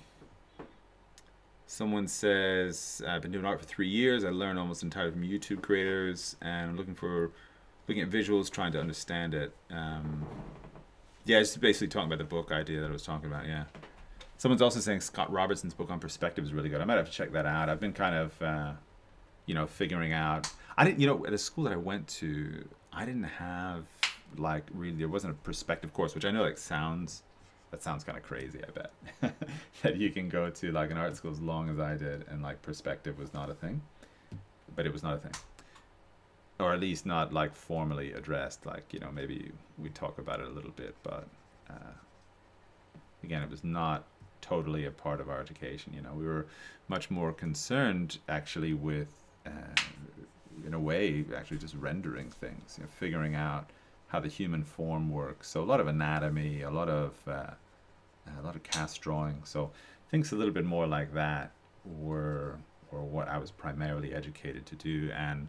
someone says I've been doing art for three years. I learned almost entirely from YouTube creators, and I'm looking for looking at visuals, trying to understand it. Um, yeah, just basically talking about the book idea that I was talking about. Yeah. Someone's also saying Scott Robertson's book on perspective is really good. I might have to check that out. I've been kind of, uh, you know, figuring out. I didn't, you know, at a school that I went to, I didn't have like really. There wasn't a perspective course, which I know like sounds. That sounds kind of crazy. I bet that you can go to like an art school as long as I did, and like perspective was not a thing. But it was not a thing, or at least not like formally addressed. Like you know, maybe we talk about it a little bit, but uh, again, it was not totally a part of our education. You know, we were much more concerned actually with, uh, in a way, actually just rendering things, you know, figuring out how the human form works. So a lot of anatomy, a lot of uh, a lot of cast drawing. So things a little bit more like that were or what I was primarily educated to do. And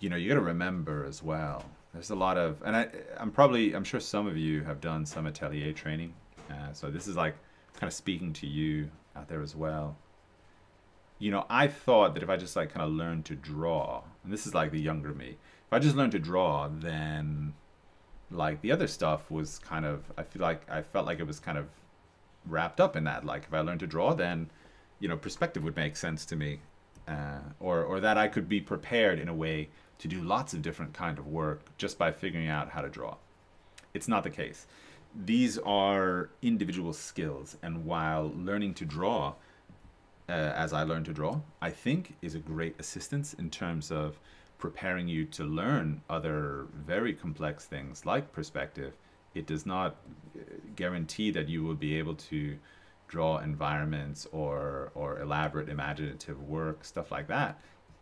you know, you got to remember as well. There's a lot of, and I, I'm probably, I'm sure some of you have done some atelier training. Uh, so this is like kind of speaking to you out there as well. You know, I thought that if I just like kind of learned to draw, and this is like the younger me, if I just learned to draw, then like the other stuff was kind of, I feel like I felt like it was kind of wrapped up in that. Like if I learned to draw, then, you know, perspective would make sense to me. Uh, or, or that I could be prepared in a way to do lots of different kind of work just by figuring out how to draw. It's not the case these are individual skills, and while learning to draw, uh, as I learned to draw, I think is a great assistance in terms of preparing you to learn other very complex things like perspective. it does not uh, guarantee that you will be able to draw environments or or elaborate imaginative work, stuff like that.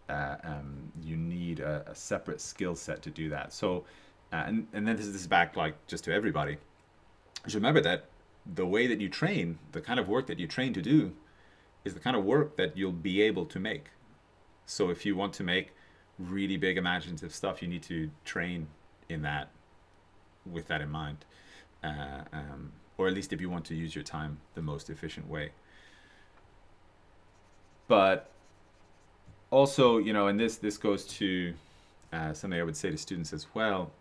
Uh, um, you need a, a separate skill set to do that. So, uh, and and then this is, back like just to everybody. Should remember that the way that you train, the kind of work that you train to do, is the kind of work that you'll be able to make. So if you want to make really big imaginative stuff, you need to train in that with that in mind. Uh, um, or at least if you want to use your time the most efficient way. But also, you know, and this this goes to uh, something I would say to students as well.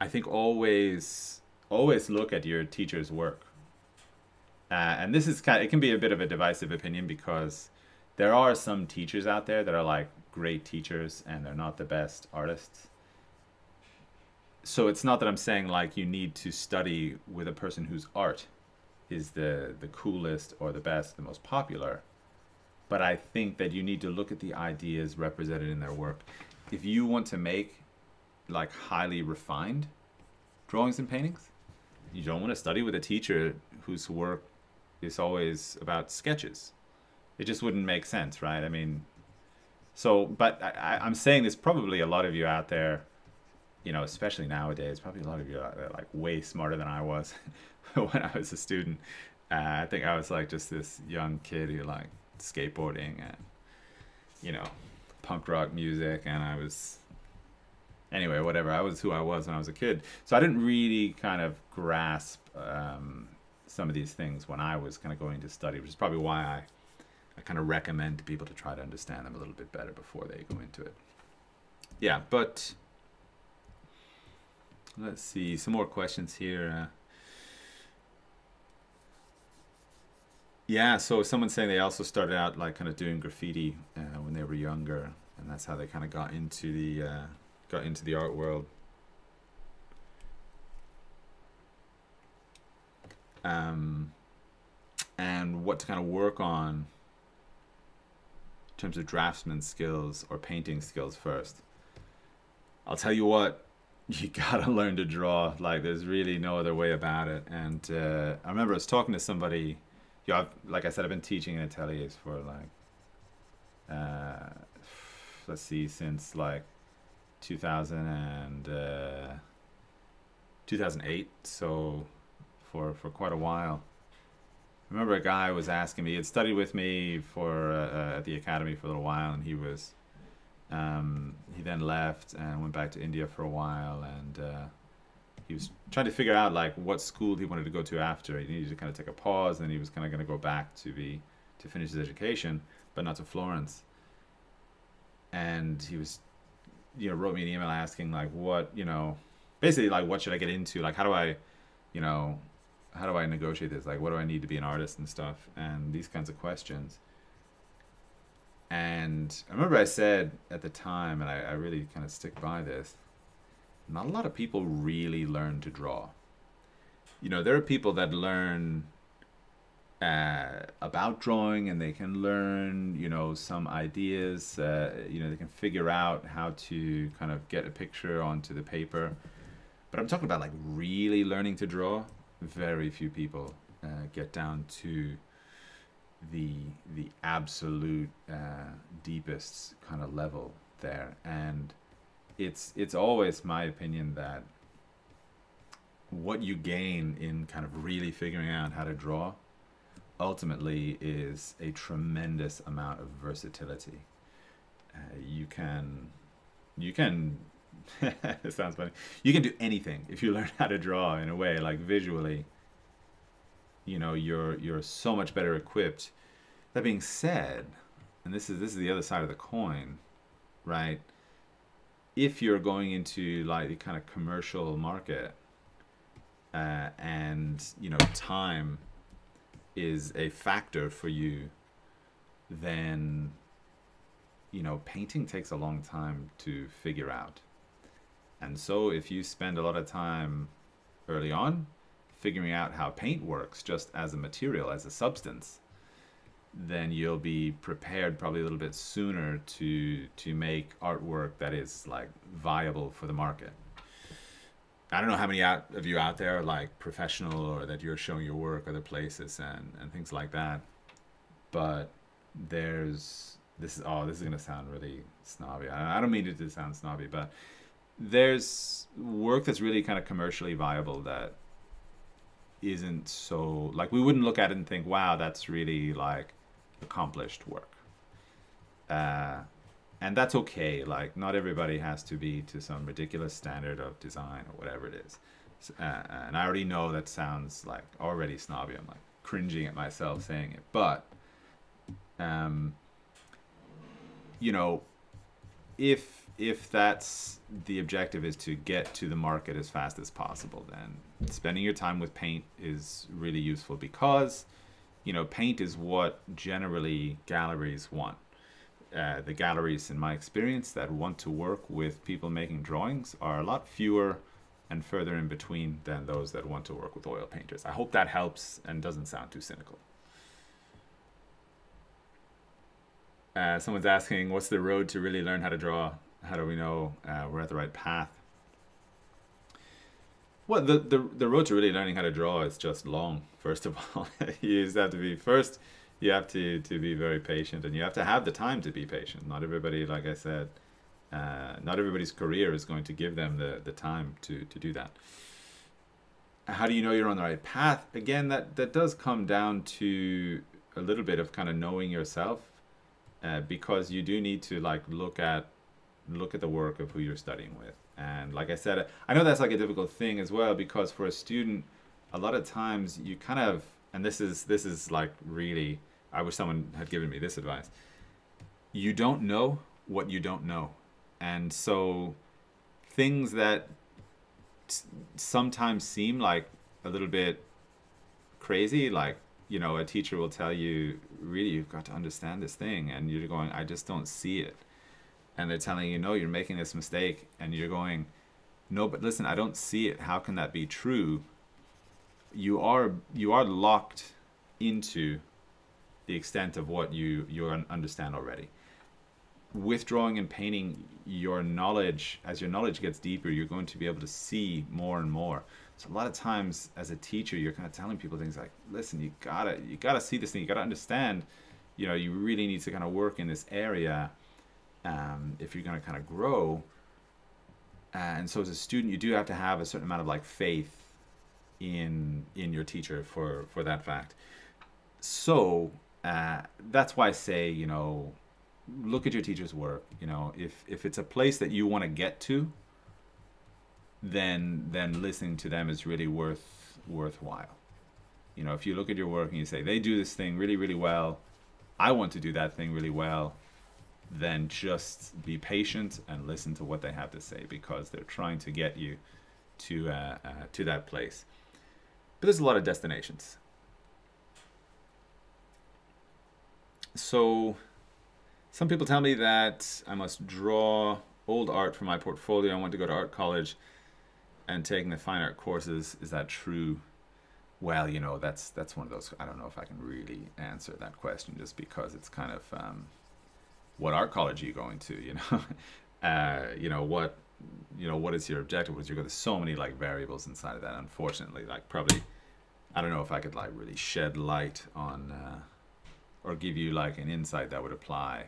I think always always look at your teacher's work. Uh, and this is kind of, it can be a bit of a divisive opinion because there are some teachers out there that are like great teachers and they're not the best artists so it's not that I'm saying like you need to study with a person whose art is the the coolest or the best, the most popular. But I think that you need to look at the ideas represented in their work. If you want to make like highly refined drawings and paintings, you don't want to study with a teacher whose work is always about sketches. It just wouldn't make sense, right? I mean, so, but I, I'm saying there's probably a lot of you out there you know, especially nowadays, probably a lot of you are like way smarter than I was when I was a student. Uh, I think I was like just this young kid who like skateboarding and, you know, punk rock music. And I was, anyway, whatever. I was who I was when I was a kid. So I didn't really kind of grasp um, some of these things when I was kind of going to study, which is probably why I, I kind of recommend people to try to understand them a little bit better before they go into it. Yeah, but Let's see, some more questions here. Uh, yeah, so someone's saying they also started out like kind of doing graffiti uh, when they were younger, and that's how they kind of got into the uh, got into the art world. Um, and what to kind of work on in terms of draftsman skills or painting skills first. I'll tell you what, you gotta learn to draw. Like there's really no other way about it. And uh, I remember I was talking to somebody. You know, I've, like I said, I've been teaching in ateliers for like, uh, let's see, since like 2000 and uh, 2008. So for for quite a while. I remember a guy was asking me. He had studied with me for uh, uh, at the academy for a little while, and he was um, he then left and went back to India for a while, and uh, he was trying to figure out like what school he wanted to go to after. He needed to kind of take a pause, and he was kind of going to go back to be to finish his education, but not to Florence. And he was, you know, wrote me an email asking like, what, you know, basically like, what should I get into? Like, how do I, you know, how do I negotiate this? Like, what do I need to be an artist and stuff? And these kinds of questions. And I remember I said at the time, and I, I really kind of stick by this, not a lot of people really learn to draw. You know, there are people that learn uh, about drawing and they can learn, you know, some ideas. Uh, you know, they can figure out how to kind of get a picture onto the paper. But I'm talking about like really learning to draw. Very few people uh, get down to the the absolute uh, deepest kind of level there, and it's it's always my opinion that what you gain in kind of really figuring out how to draw ultimately is a tremendous amount of versatility. Uh, you can you can it sounds funny. You can do anything if you learn how to draw in a way like visually you know you're you're so much better equipped. That being said and this is this is the other side of the coin right? If you're going into like the kind of commercial market uh, and you know time is a factor for you then you know painting takes a long time to figure out. And so if you spend a lot of time early on figuring out how paint works just as a material, as a substance, then you'll be prepared probably a little bit sooner to to make artwork that is like viable for the market. I don't know how many out of you out there are like professional or that you're showing your work other places and, and things like that. But there's this is oh this is gonna sound really snobby. I, I don't mean it to sound snobby, but there's work that's really kind of commercially viable that isn't so like we wouldn't look at it and think, wow, that's really like accomplished work. Uh, and that's okay. Like not everybody has to be to some ridiculous standard of design or whatever it is. Uh, and I already know that sounds like already snobby. I'm like cringing at myself saying it, but um, you know, if if that's the objective is to get to the market as fast as possible, then spending your time with paint is really useful because, you know, paint is what generally galleries want. Uh, the galleries, in my experience, that want to work with people making drawings are a lot fewer and further in between than those that want to work with oil painters. I hope that helps and doesn't sound too cynical. Uh, someone's asking, what's the road to really learn how to draw? How do we know uh, we're at the right path? Well, the, the, the road to really learning how to draw is just long, first of all. you just have to be, first, you have to, to be very patient and you have to have the time to be patient. Not everybody, like I said, uh, not everybody's career is going to give them the, the time to, to do that. How do you know you're on the right path? Again, that, that does come down to a little bit of kind of knowing yourself uh, because you do need to like look at look at the work of who you're studying with. And like I said, I know that's like a difficult thing as well because for a student, a lot of times you kind of and this is this is like really I wish someone had given me this advice. You don't know what you don't know. And so things that sometimes seem like a little bit crazy like you know a teacher will tell you really you've got to understand this thing and you're going i just don't see it and they're telling you no you're making this mistake and you're going no but listen i don't see it. How can that be true? You are you are locked into the extent of what you you understand already. Withdrawing and painting your knowledge as your knowledge gets deeper you're going to be able to see more and more. So a lot of times as a teacher you're kind of telling people things like listen you gotta you gotta see this thing. You gotta understand you know you really need to kind of work in this area um, if you're going to kind of grow. And so as a student, you do have to have a certain amount of like faith in in your teacher for for that fact. So uh, that's why I say you know look at your teacher's work. You know if if it's a place that you want to get to, then then listening to them is really worth worthwhile. You know if you look at your work and you say they do this thing really really well, I want to do that thing really well then just be patient and listen to what they have to say because they're trying to get you to uh, uh, to that place. But there's a lot of destinations. So some people tell me that I must draw old art for my portfolio. I want to go to art college and taking the fine art courses. Is that true? Well, you know, that's that's one of those. I don't know if I can really answer that question just because it's kind of um, what art college are you going to? You know, uh, you know what, you know what is your objective? Because you go? There's so many like variables inside of that. Unfortunately, like probably, I don't know if I could like really shed light on, uh, or give you like an insight that would apply,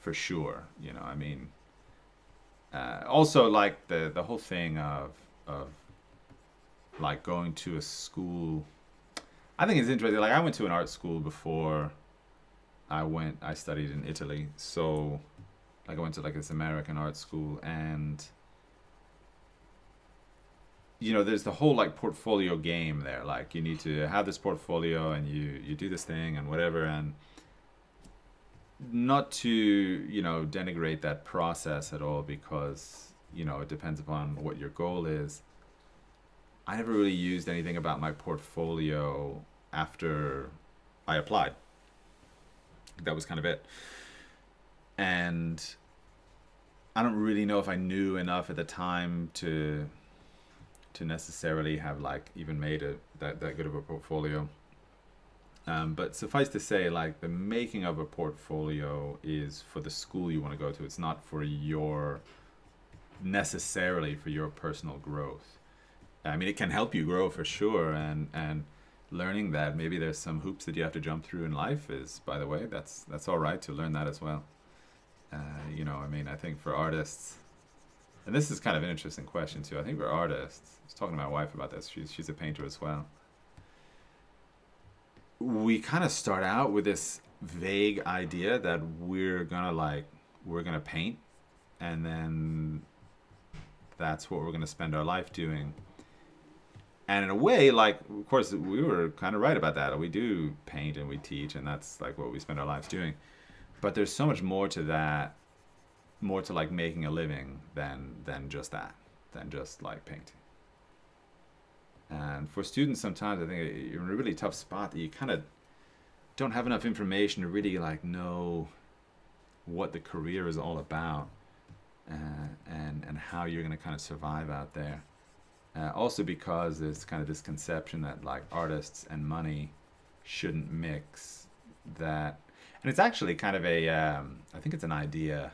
for sure. You know, I mean, uh, also like the the whole thing of of like going to a school. I think it's interesting. Like I went to an art school before I went, I studied in Italy. So, like, I went to like this American art school, and you know, there's the whole like portfolio game there. Like, you need to have this portfolio, and you you do this thing and whatever, and not to you know denigrate that process at all because you know it depends upon what your goal is. I never really used anything about my portfolio after I applied that was kind of it. And I don't really know if I knew enough at the time to to necessarily have like even made a that, that good of a portfolio. Um, but suffice to say, like the making of a portfolio is for the school you want to go to. It's not for your necessarily for your personal growth. I mean, it can help you grow for sure, and and learning that maybe there's some hoops that you have to jump through in life is, by the way, that's that's all right to learn that as well. Uh, you know, I mean, I think for artists, and this is kind of an interesting question too. I think for artists, I was talking to my wife about this. She's she's a painter as well. We kind of start out with this vague idea that we're gonna like we're gonna paint, and then that's what we're gonna spend our life doing. And in a way, like of course we were kind of right about that. We do paint and we teach, and that's like what we spend our lives doing. But there's so much more to that more to like making a living than than just that, than just like painting. And for students, sometimes I think you're in a really tough spot that you kind of don't have enough information to really like know what the career is all about uh, and and how you're going to kind of survive out there. Uh, also because there's kind of this conception that like artists and money shouldn't mix that and it's actually kind of a um, I think it's an idea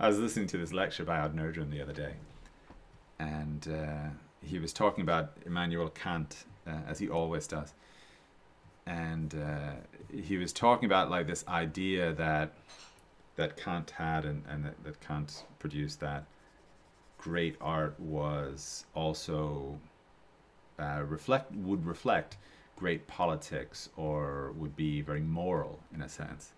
I was listening to this lecture by Odd Nerdrum the other day, and uh, he was talking about Immanuel Kant, uh, as he always does. And uh, he was talking about like this idea that that Kant had, and, and that, that Kant produced that great art was also uh, reflect would reflect great politics or would be very moral in a sense,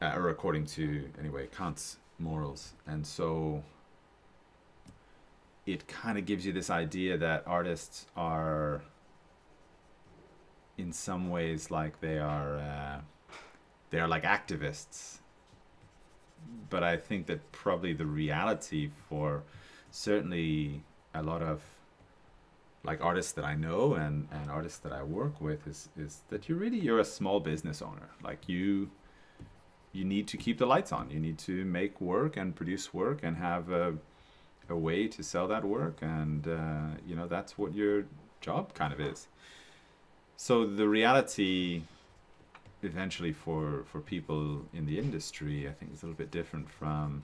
uh, or according to anyway Kant's morals. And so it kind of gives you this idea that artists are in some ways like they are uh, they are like activists but i think that probably the reality for certainly a lot of like artists that i know and, and artists that i work with is, is that you're really you're a small business owner like you you need to keep the lights on. You need to make work and produce work and have a, a way to sell that work. And, uh, you know, that's what your job kind of is. So the reality eventually for, for people in the industry, I think it's a little bit different from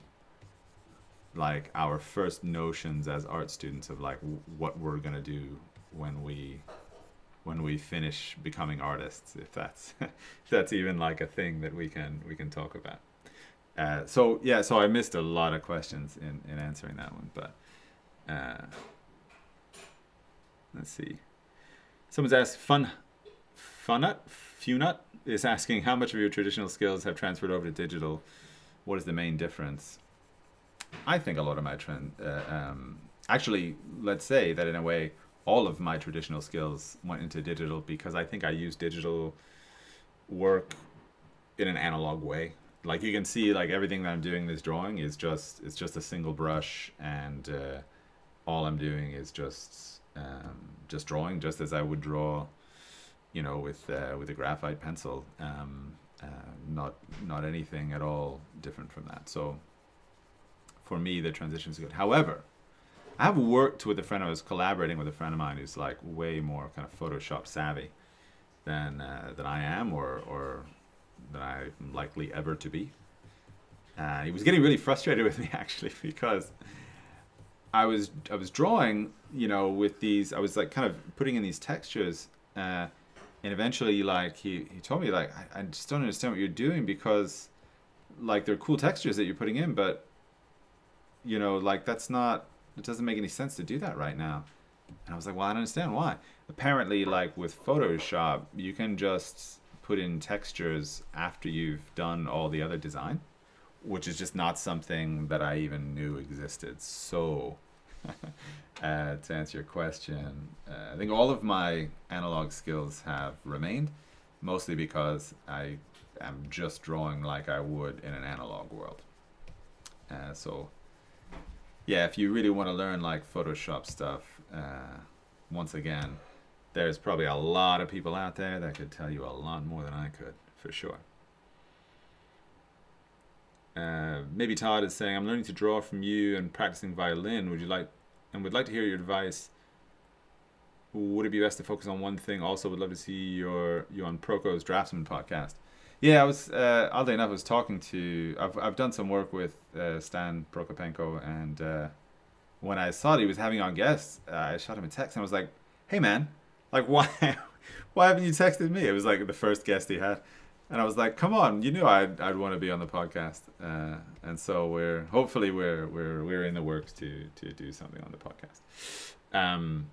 like our first notions as art students of like w- what we're going to do when we when we finish becoming artists, if that's if that's even like a thing that we can we can talk about. Uh, so yeah, so I missed a lot of questions in in answering that one, but uh, let's see. Someone's asked fun funut funut is asking how much of your traditional skills have transferred over to digital. What is the main difference? I think a lot of my trend. Uh, um, actually, let's say that in a way all of my traditional skills went into digital because I think I use digital work in an analog way. Like you can see, like everything that I'm doing this drawing is just it's just a single brush, and uh, all I'm doing is just um, just drawing, just as I would draw, you know, with uh, with a graphite pencil. Um, uh, not not anything at all different from that. So for me, the transition is good. However, I've worked with a friend. I was collaborating with a friend of mine who's like way more kind of Photoshop savvy than uh, than I am, or or than I'm likely ever to be. Uh, he was getting really frustrated with me actually because I was I was drawing, you know, with these. I was like kind of putting in these textures, uh, and eventually, like he he told me like I, I just don't understand what you're doing because like they're cool textures that you're putting in, but you know, like that's not it doesn't make any sense to do that right now. And I was like, well, I don't understand why. Apparently, like with Photoshop, you can just put in textures after you've done all the other design, which is just not something that I even knew existed. So, uh, to answer your question, uh, I think all of my analog skills have remained, mostly because I am just drawing like I would in an analog world. Uh, so yeah, if you really want to learn like Photoshop stuff, uh, once again, there's probably a lot of people out there that could tell you a lot more than I could, for sure. Uh, maybe Todd is saying, I'm learning to draw from you and practicing violin. Would you like, and would like to hear your advice. Would it be best to focus on one thing? Also, would love to see your you on Proko's Draftsman podcast. Yeah, I was uh, oddly enough, I was talking to. I've I've done some work with uh, Stan Prokopenko, and uh, when I saw that he was having on guests, uh, I shot him a text and I was like, "Hey man, like why why haven't you texted me?" It was like the first guest he had, and I was like, "Come on, you knew I'd I'd want to be on the podcast." Uh, and so we're hopefully we're we're we're in the works to to do something on the podcast. Um,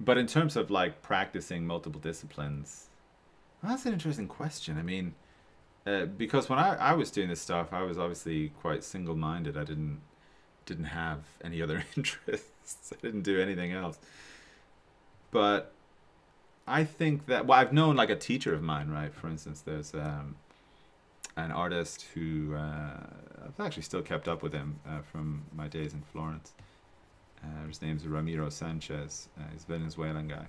but in terms of like practicing multiple disciplines, well, that's an interesting question. I mean, uh, because when I, I was doing this stuff, I was obviously quite single minded. I didn't didn't have any other interests. I didn't do anything else. But I think that well, I've known like a teacher of mine, right? For instance, there's um, an artist who uh, I've actually still kept up with him uh, from my days in Florence. Uh, his name's Ramiro Sanchez. Uh, he's a Venezuelan guy,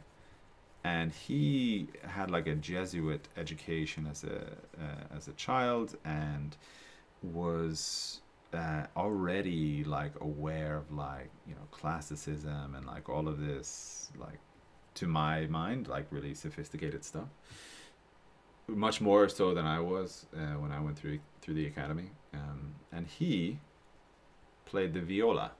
and he had like a Jesuit education as a uh, as a child, and was uh, already like aware of like you know classicism and like all of this like to my mind like really sophisticated stuff. Much more so than I was uh, when I went through through the academy. Um, and he played the viola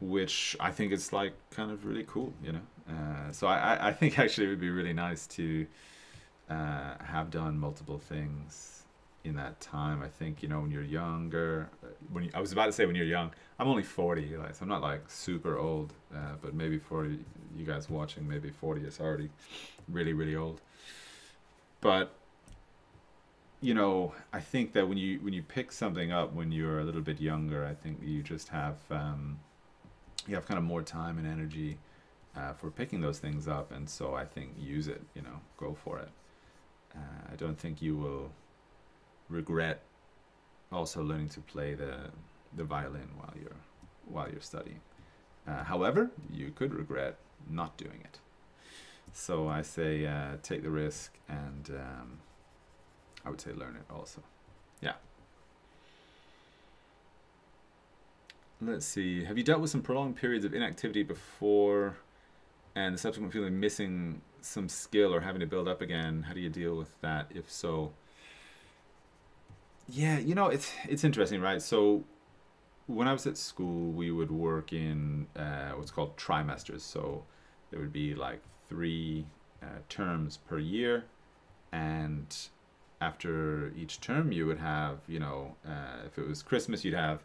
which I think is like kind of really cool you know? Uh, so I, I think actually it would be really nice to uh, have done multiple things in that time. I think you know when you're younger. Uh, when you, I was about to say when you're young, I'm only 40, like so I'm not like super old, uh, but maybe for you guys watching, maybe 40 is already really really old. But you know, I think that when you when you pick something up when you're a little bit younger, I think you just have um, you have kind of more time and energy uh, for picking those things up, and so I think use it. You know, go for it. Uh, I don't think you will regret also learning to play the the violin while you're while you're studying. Uh, however, you could regret not doing it. So I say uh, take the risk, and um, I would say learn it also. Yeah. Let's see. Have you dealt with some prolonged periods of inactivity before, and the subsequent feeling missing some skill or having to build up again? How do you deal with that? If so, yeah, you know, it's it's interesting, right? So when I was at school, we would work in uh, what's called trimesters. So there would be like three uh, terms per year, and after each term, you would have, you know, uh, if it was Christmas, you'd have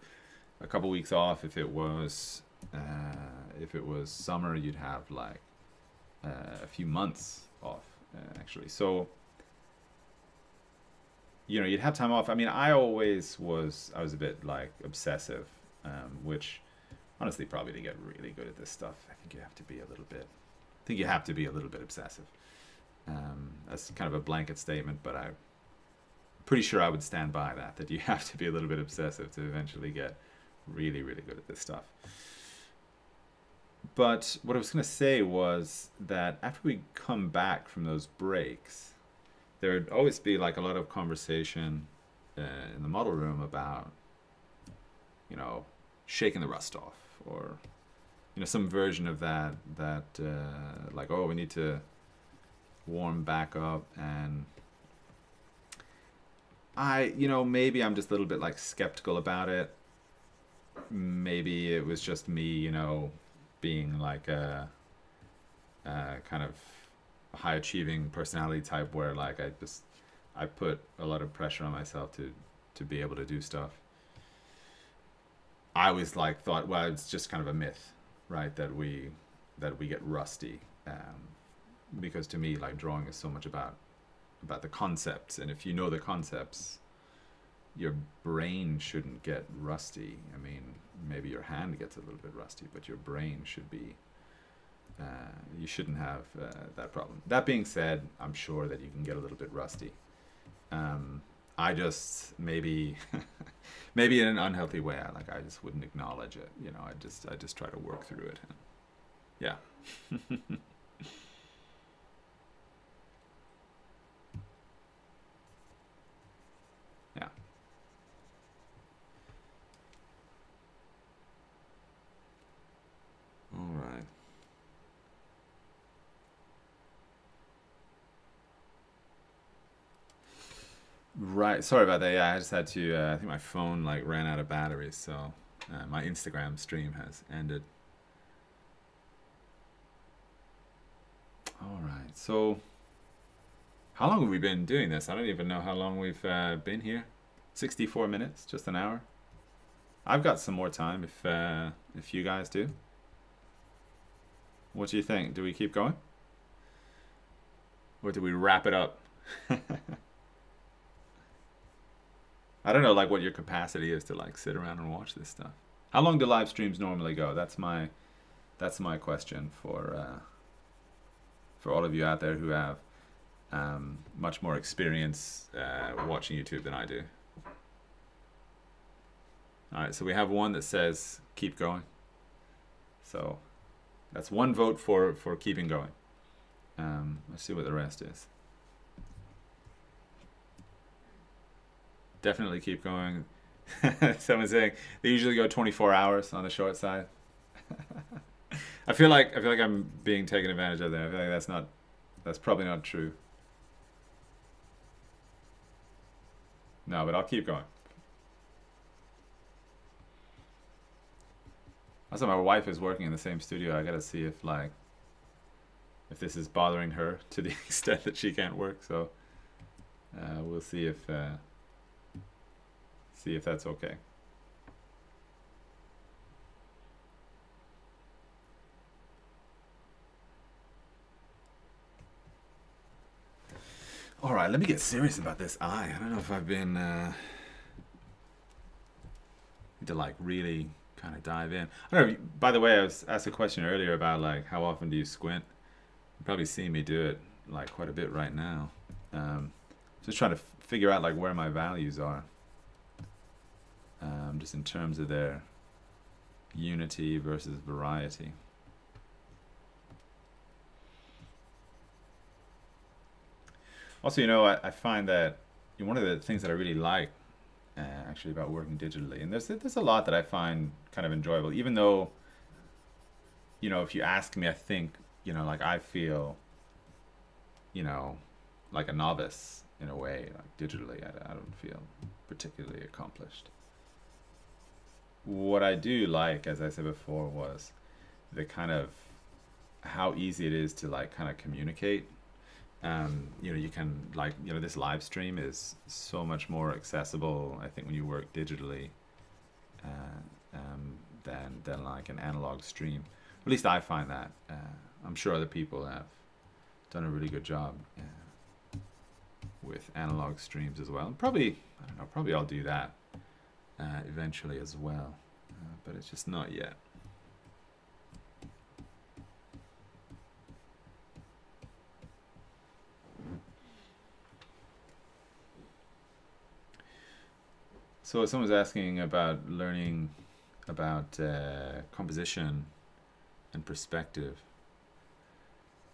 a couple weeks off. If it was uh, if it was summer, you'd have like uh, a few months off, uh, actually. So you know, you'd have time off. I mean, I always was, I was a bit like obsessive, um, which honestly, probably to get really good at this stuff, I think you have to be a little bit, I think you have to be a little bit obsessive. Um, that's kind of a blanket statement, but I'm pretty sure I would stand by that, that you have to be a little bit obsessive to eventually get really, really good at this stuff. But what I was going to say was that after we come back from those breaks, there would always be like a lot of conversation uh, in the model room about, you know, shaking the rust off or, you know, some version of that that uh, like oh we need to warm back up and I you know maybe I'm just a little bit like skeptical about it. Maybe it was just me, you know, being like a, a kind of high achieving personality type where like I just I put a lot of pressure on myself to to be able to do stuff. I always like thought well it's just kind of a myth, right? That we that we get rusty, um, because to me like drawing is so much about about the concepts, and if you know the concepts, your brain shouldn't get rusty. I mean, maybe your hand gets a little bit rusty, but your brain should be uh, you shouldn't have uh, that problem. That being said, I'm sure that you can get a little bit rusty. Um, I just maybe, maybe in an unhealthy way. I like I just wouldn't acknowledge it. You know, I just I just try to work through it. Yeah. yeah. All right. Right. Sorry about that. Yeah, I just had to. Uh, I think my phone like ran out of batteries, so Uh, my Instagram stream has ended. All right, so how long have we been doing this? I don't even know how long we've uh, been here. 64 minutes, just an hour. I've got some more time if uh, if you guys do. What do you think? Do we keep going? Or do we wrap it up? I don't know like what your capacity is to like sit around and watch this stuff. How long do live streams normally go? That's my that's my question for uh, for all of you out there who have um, much more experience uh, watching YouTube than I do. All right, so we have one that says keep going. So that's one vote for for keeping going. Um, let's see what the rest is. Definitely keep going. Someone's saying they usually go 24 hours on the short side. I feel like I feel like I'm being taken advantage of there. I feel like that's not that's probably not true. No, but I'll keep going. Also, my wife is working in the same studio. I gotta see if like if this is bothering her to the extent that she can't work. So uh, we'll see if uh, see if that's okay. All right, let me get serious about this eye. I don't know if I've been uh, to like really kind of dive in. I don't know. By the way, I was asked a question earlier about like how often do you squint? You probably see me do it like quite a bit right now. Um, just trying to figure out like where my values are. Um, just in terms of their unity versus variety. Also, you know, I, I find that one of the things that I really like uh, actually about working digitally, and there's there's a lot that I find kind of enjoyable, even though, you know, if you ask me, I think you know, like I feel, you know, like a novice in a way, like digitally, I, I don't feel particularly accomplished. What I do like, as I said before, was the kind of how easy it is to like kind of communicate. Um, you know you can like you know this live stream is so much more accessible i think when you work digitally uh, um, than than like an analog stream. At least i find that uh, i'm sure other people have done a really good job uh, with analog streams as well. Probably i don't know probably i'll do that uh, eventually as well uh, but it's just not yet So someone's asking about learning about uh, composition and perspective.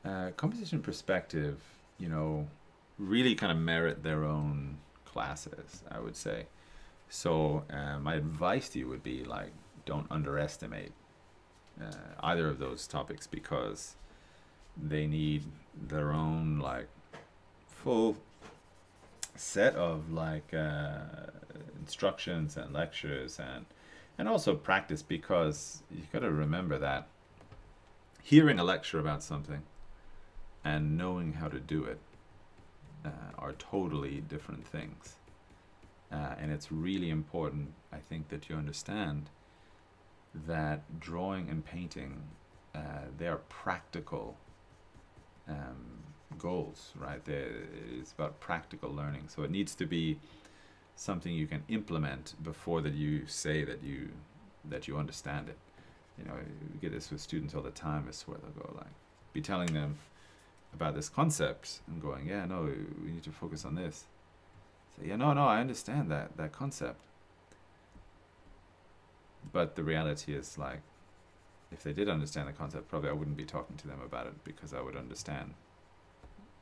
Uh, composition perspective, you know, really kind of merit their own classes, I would say. So uh, my advice to you would be like, don't underestimate uh, either of those topics because they need their own like full set of like uh, instructions and lectures and and also practice because you got to remember that hearing a lecture about something and knowing how to do it uh, are totally different things. Uh, and it's really important, I think, that you understand that drawing and painting, uh, they are practical um, goals, right? They're, it's about practical learning. So it needs to be something you can implement before that you say that you that you understand it. You know, we get this with students all the time. Is where they'll go like, be telling them about this concept and going, yeah, no, we need to focus on this. Say, yeah, no, no, I understand that that concept. But the reality is like, if they did understand the concept, probably I wouldn't be talking to them about it because I would understand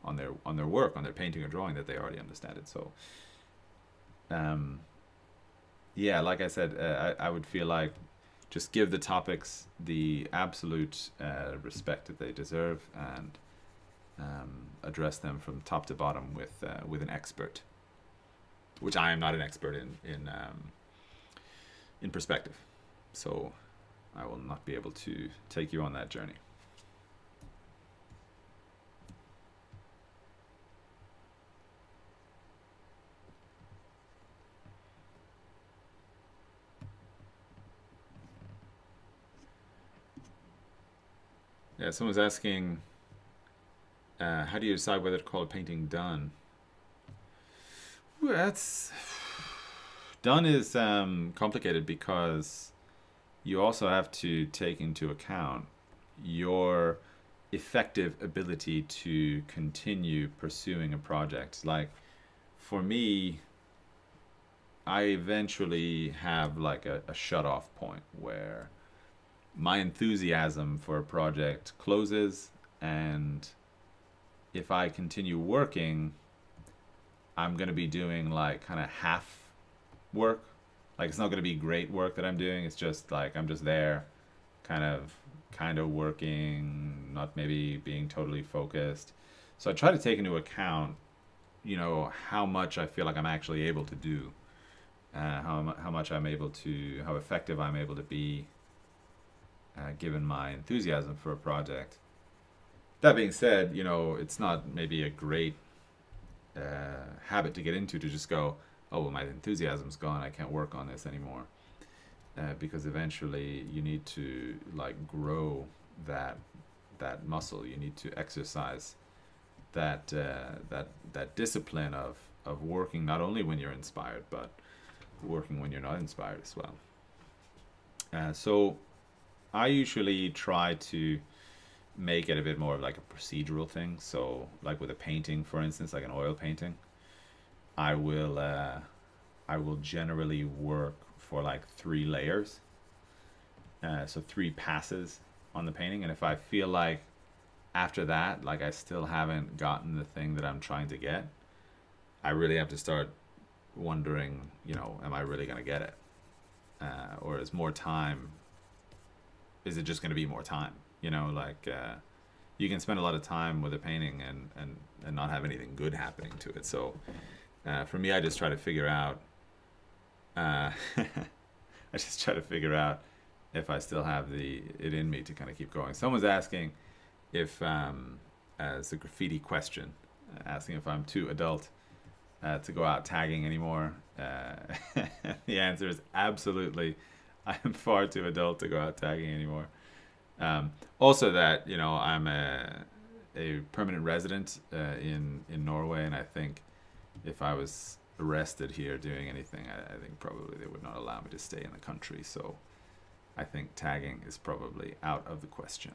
on their on their work, on their painting or drawing that they already understand it. So um, yeah, like I said, uh, I, I would feel like just give the topics the absolute uh, respect that they deserve and um, address them from top to bottom with uh, with an expert, which I am not an expert in in um, in perspective. so I will not be able to take you on that journey. Yeah, someone's asking, uh, how do you decide whether to call a painting done? That's done is um, complicated because you also have to take into account your effective ability to continue pursuing a project. Like for me, I eventually have like a, a shut off point where my enthusiasm for a project closes and if I continue working, I'm going to be doing like kind of half work. Like it's not going to be great work that I'm doing. It's just like I'm just there kind of kind of working, not maybe being totally focused. So I try to take into account, you know, how much I feel like I'm actually able to do, uh, how, how much I'm able to, how effective I'm able to be uh, given my enthusiasm for a project. That being said, you know, it's not maybe a great uh, habit to get into to just go, oh, well, my enthusiasm's gone. I can't work on this anymore. Uh, because eventually you need to like grow that that muscle. You need to exercise that uh, that that discipline of of working not only when you're inspired, but working when you're not inspired as well. Uh, so I usually try to make it a bit more of like a procedural thing. So like with a painting, for instance, like an oil painting, I will uh, I will generally work for like three layers. Uh, so three passes on the painting. And if I feel like after that, like I still haven't gotten the thing that I'm trying to get, I really have to start wondering, you know, am I really going to get it? Uh, or is more time is it just going to be more time? You know, like uh, you can spend a lot of time with a painting and, and, and not have anything good happening to it. So uh, for me, I just try to figure out. Uh, I just try to figure out if I still have the it in me to kind of keep going. Someone's asking if, um, as a graffiti question, asking if I'm too adult uh, to go out tagging anymore. Uh, the answer is absolutely. I am far too adult to go out tagging anymore. Um, also, that you know, I'm a a permanent resident uh, in in Norway, and I think if I was arrested here doing anything, I, I, think probably they would not allow me to stay in the country. So, I think tagging is probably out of the question.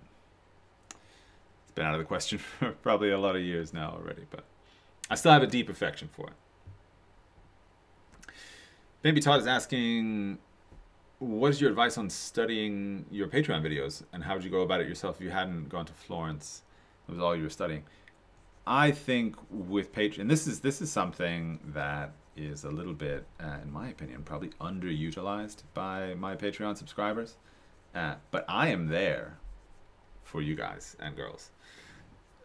It's been out of the question for probably a lot of years now already, but I still have a deep affection for it. Baby Todd is asking what is your advice on studying your Patreon videos, and how would you go about it yourself if you hadn't gone to Florence? It was all you were studying. I think with Patreon, this is this is something that is a little bit, uh, in my opinion, probably underutilized by my Patreon subscribers. Uh, but I am there for you guys and girls.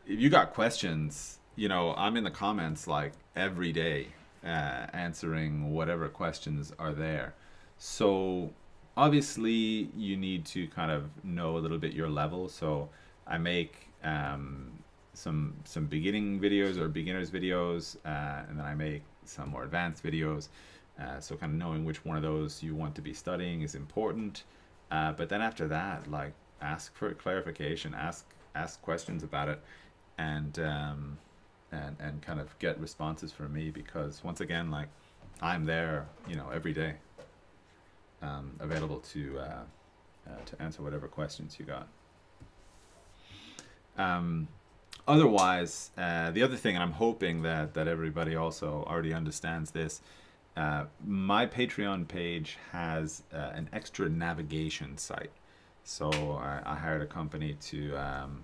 If you got questions, you know, I'm in the comments like every day, uh, answering whatever questions are there. So obviously you need to kind of know a little bit your level. So I make um, some some beginning videos or beginners videos, uh, and then I make some more advanced videos. Uh, so kind of knowing which one of those you want to be studying is important. Uh, but then after that, like ask for clarification, ask ask questions about it, and um, and and kind of get responses from me because once again, like I'm there, you know, every day um, available to uh, uh, to answer whatever questions you got. Um, otherwise, uh, the other thing, and I'm hoping that that everybody also already understands this. Uh, my Patreon page has uh, an extra navigation site, so I, I hired a company to um,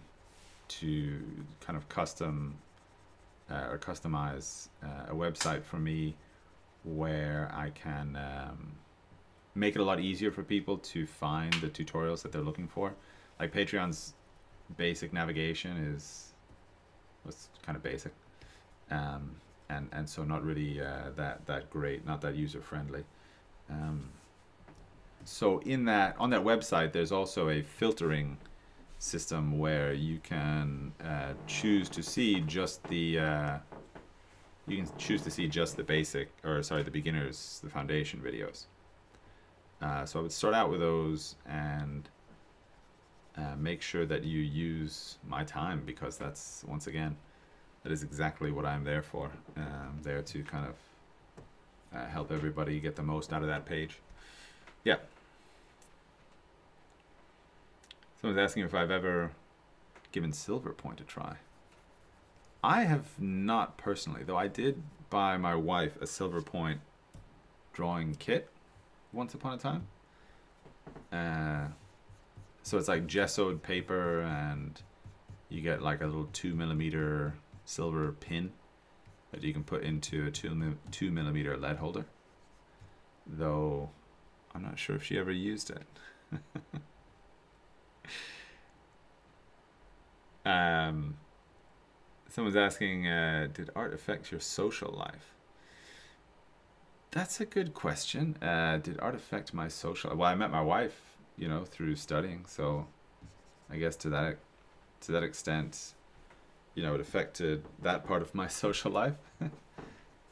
to kind of custom uh, or customize a website for me where I can um, make it a lot easier for people to find the tutorials that they're looking for. Like Patreon's basic navigation is was kind of basic, um, and and so not really uh, that that great, not that user friendly. Um, so in that on that website, there's also a filtering system where you can uh, choose to see just the uh, you can choose to see just the basic or sorry the beginners the foundation videos. Uh, so I would start out with those and uh, make sure that you use my time because that's once again that is exactly what I'm there for. Um, there to kind of uh, help everybody get the most out of that page. Yeah. Someone's asking if I've ever given Silverpoint a try. I have not personally, though I did buy my wife a Silverpoint drawing kit once upon a time. Uh, so it's like gessoed paper and you get like a little two millimeter silver pin that you can put into a two, two millimeter lead holder. Though I'm not sure if she ever used it. um, someone's asking, uh, did art affect your social life? That's a good question. Uh, did art affect my social? Well, I met my wife, you know, through studying. So, I guess to that to that extent, you know, it affected that part of my social life.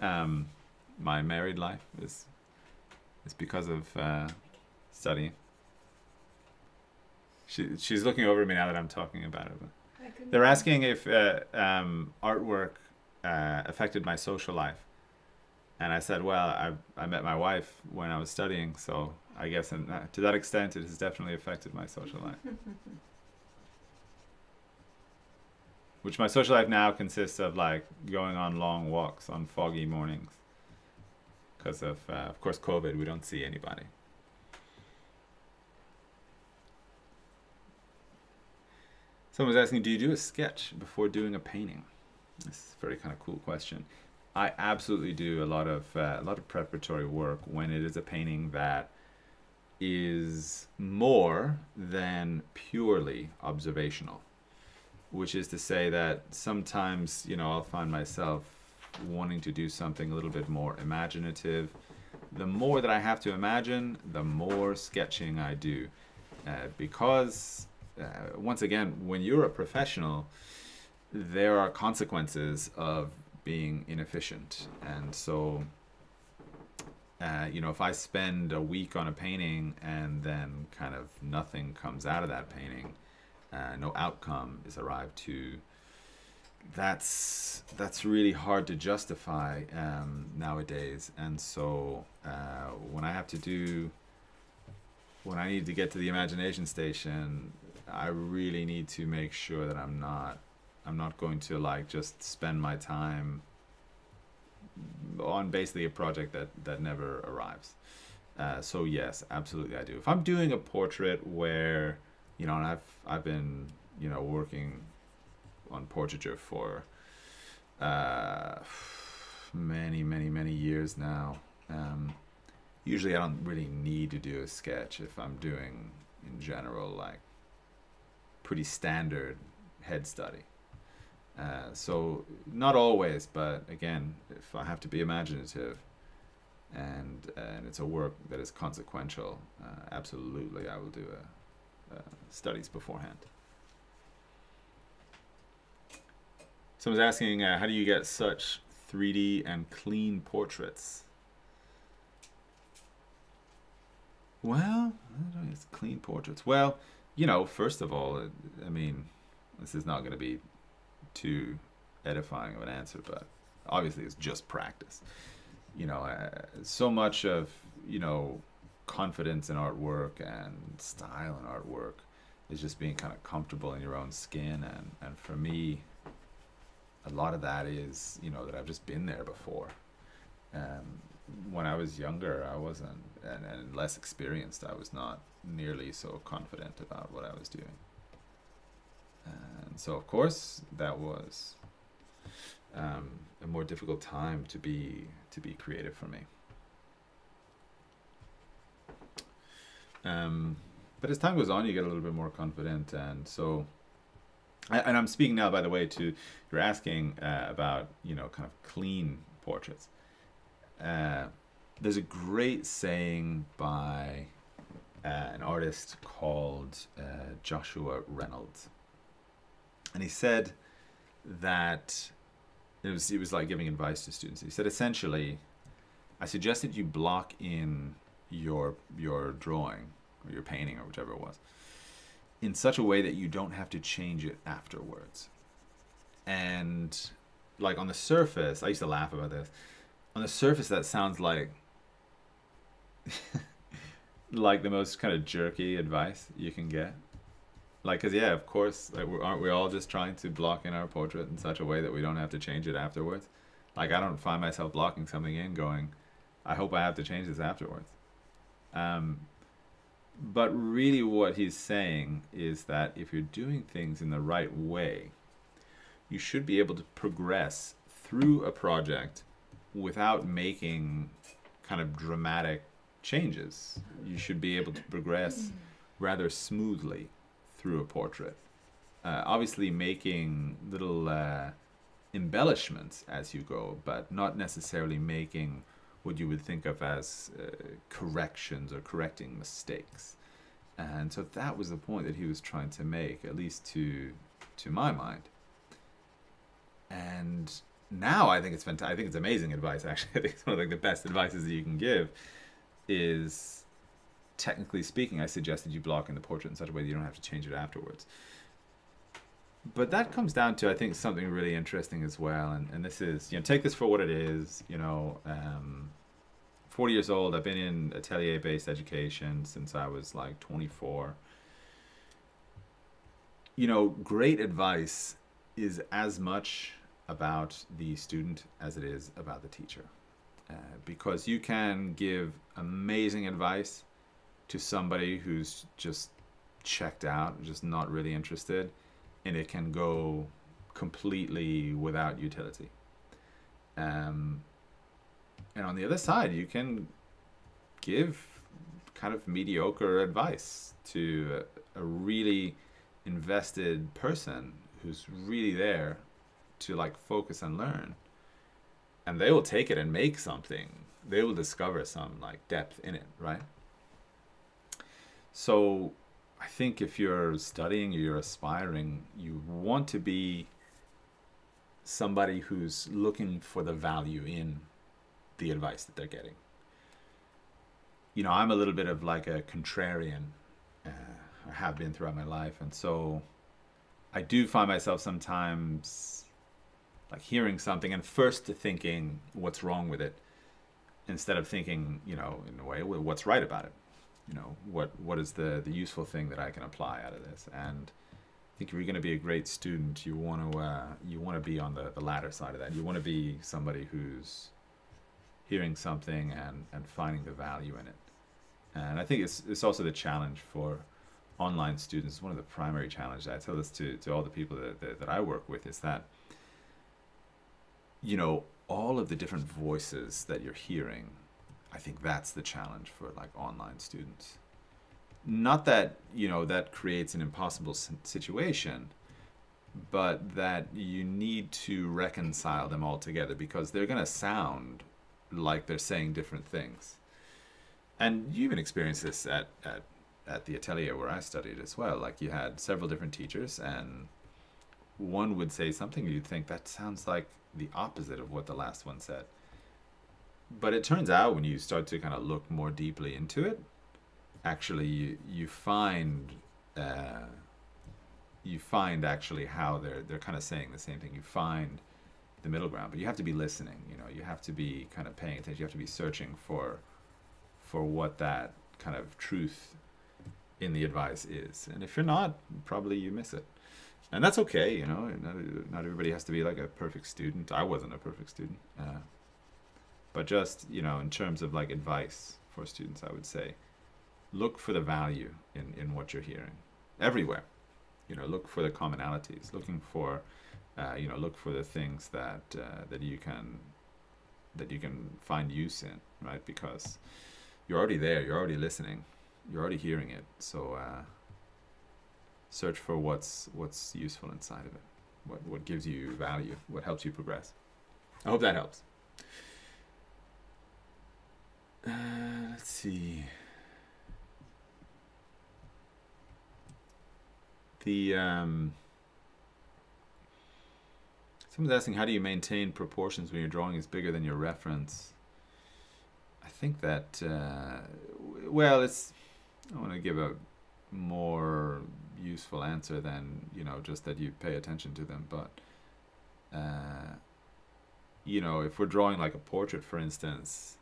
um, my married life is is because of uh, studying. She she's looking over at me now that I'm talking about it. They're asking if uh, um, artwork uh, affected my social life, and I said, well, I I met my wife when I was studying, so I guess in, uh, to that extent, it has definitely affected my social life. Which my social life now consists of like going on long walks on foggy mornings. Because of, uh, of course, COVID, we don't see anybody. Someone's asking, do you do a sketch before doing a painting? This is a very kind of cool question. I absolutely do a lot of uh, a lot of preparatory work when it is a painting that is more than purely observational, which is to say that sometimes, you know, I'll find myself wanting to do something a little bit more imaginative. The more that I have to imagine, the more sketching I do. Uh, because, uh, once again, when you're a professional, there are consequences of being inefficient. And so uh, you know, if I spend a week on a painting and then kind of nothing comes out of that painting, uh, no outcome is arrived to, that's that's really hard to justify um, nowadays. And so uh, when I have to do, when I need to get to the imagination station, I really need to make sure that I'm not, I'm not going to like just spend my time on basically a project that that never arrives. Uh, so yes, absolutely I do. If I'm doing a portrait where, you know, and I've I've been you know working on portraiture for uh, many many many years now. Um, usually I don't really need to do a sketch if I'm doing in general like pretty standard head study. Uh, so not always, but again, if I have to be imaginative, and and it's a work that is consequential, uh, absolutely, I will do a, a studies beforehand. Someone's asking, uh, how do you get such 3D and clean portraits? Well, it's clean portraits. Well, you know, first of all, I mean, this is not going to be too edifying of an answer, but obviously it's just practice. You know, uh, so much of you know confidence in artwork and style in artwork is just being kind of comfortable in your own skin, and and for me, a lot of that is you know that I've just been there before. Um, when I was younger, I wasn't, and, and less experienced, I was not nearly so confident about what I was doing. And so, of course, that was um, a more difficult time to be to be creative for me. Um, but as time goes on, you get a little bit more confident, and so. and I'm speaking now, by the way, to you're asking uh, about you know kind of clean portraits. Uh, there's a great saying by uh, an artist called uh, Joshua Reynolds, and he said that it was it was like giving advice to students. He said essentially, I suggested you block in your your drawing or your painting or whichever it was in such a way that you don't have to change it afterwards. And like on the surface, I used to laugh about this. On the surface, that sounds like like the most kind of jerky advice you can get. Like, cause yeah, of course, like, aren't we all just trying to block in our portrait in such a way that we don't have to change it afterwards? Like, I don't find myself blocking something in, going, I hope I have to change this afterwards. Um, but really, what he's saying is that if you're doing things in the right way, you should be able to progress through a project without making kind of dramatic changes. You should be able to progress rather smoothly through a portrait. Uh, obviously, making little uh, embellishments as you go, but not necessarily making what you would think of as uh, corrections or correcting mistakes. And so that was the point that he was trying to make, at least to to my mind. And now I think it's fantastic. I think it's amazing advice. Actually, I think it's one of like the best advices that you can give. Is technically speaking, I suggested you block in the portrait in such a way that you don't have to change it afterwards. But that comes down to I think something really interesting as well, and, and this is you know take this for what it is. You know, um, 40 years old. I've been in atelier based education since I was like 24. You know, great advice is as much about the student as it is about the teacher. Uh, because you can give amazing advice to somebody who's just checked out, just not really interested, and it can go completely without utility. Um, and on the other side, you can give kind of mediocre advice to a, a really invested person who's really there to like focus and learn. And they will take it and make something. They will discover some like depth in it, right? So I think if you're studying, or you're aspiring, you want to be somebody who's looking for the value in the advice that they're getting. You know, I'm a little bit of like a contrarian. Uh, I have been throughout my life, and so I do find myself sometimes like hearing something and first thinking what's wrong with it, instead of thinking, you know, in a way, what's right about it. You know, what what is the the useful thing that I can apply out of this? And I think if you're going to be a great student, you want to uh, you want to be on the the latter side of that. You want to be somebody who's hearing something and, and finding the value in it. And I think it's, it's also the challenge for online students. One of the primary challenges, I tell this to, to all the people that, that, that I work with, is that, you know, all of the different voices that you're hearing, I think that's the challenge for like online students. Not that, you know, that creates an impossible situation, but that you need to reconcile them all together because they're going to sound like they're saying different things. And you even experienced this at, at, at the atelier where I studied as well. Like you had several different teachers, and one would say something, you'd think that sounds like the opposite of what the last one said. But it turns out when you start to kind of look more deeply into it, actually you, you find uh, you find actually how they're they're kind of saying the same thing. You find the middle ground, but you have to be listening. You know, you have to be kind of paying attention. You have to be searching for for what that kind of truth in the advice is. And if you're not, probably you miss it. And that's okay, you know. Not, not everybody has to be like a perfect student. I wasn't a perfect student. Uh, but just, you know, in terms of like advice for students, I would say look for the value in, in what you're hearing everywhere. You know, look for the commonalities, looking for uh, you know, look for the things that uh, that you can that you can find use in, right? Because you're already there, you're already listening, you're already hearing it. So uh, search for what's what's useful inside of it, what what gives you value, what helps you progress. I hope that helps. Uh, let's see. the um, someone's asking how do you maintain proportions when your drawing is bigger than your reference? I think that uh, well, it's I want to give a more useful answer than you know just that you pay attention to them, but. Uh, you know, if we're drawing like a portrait, for instance,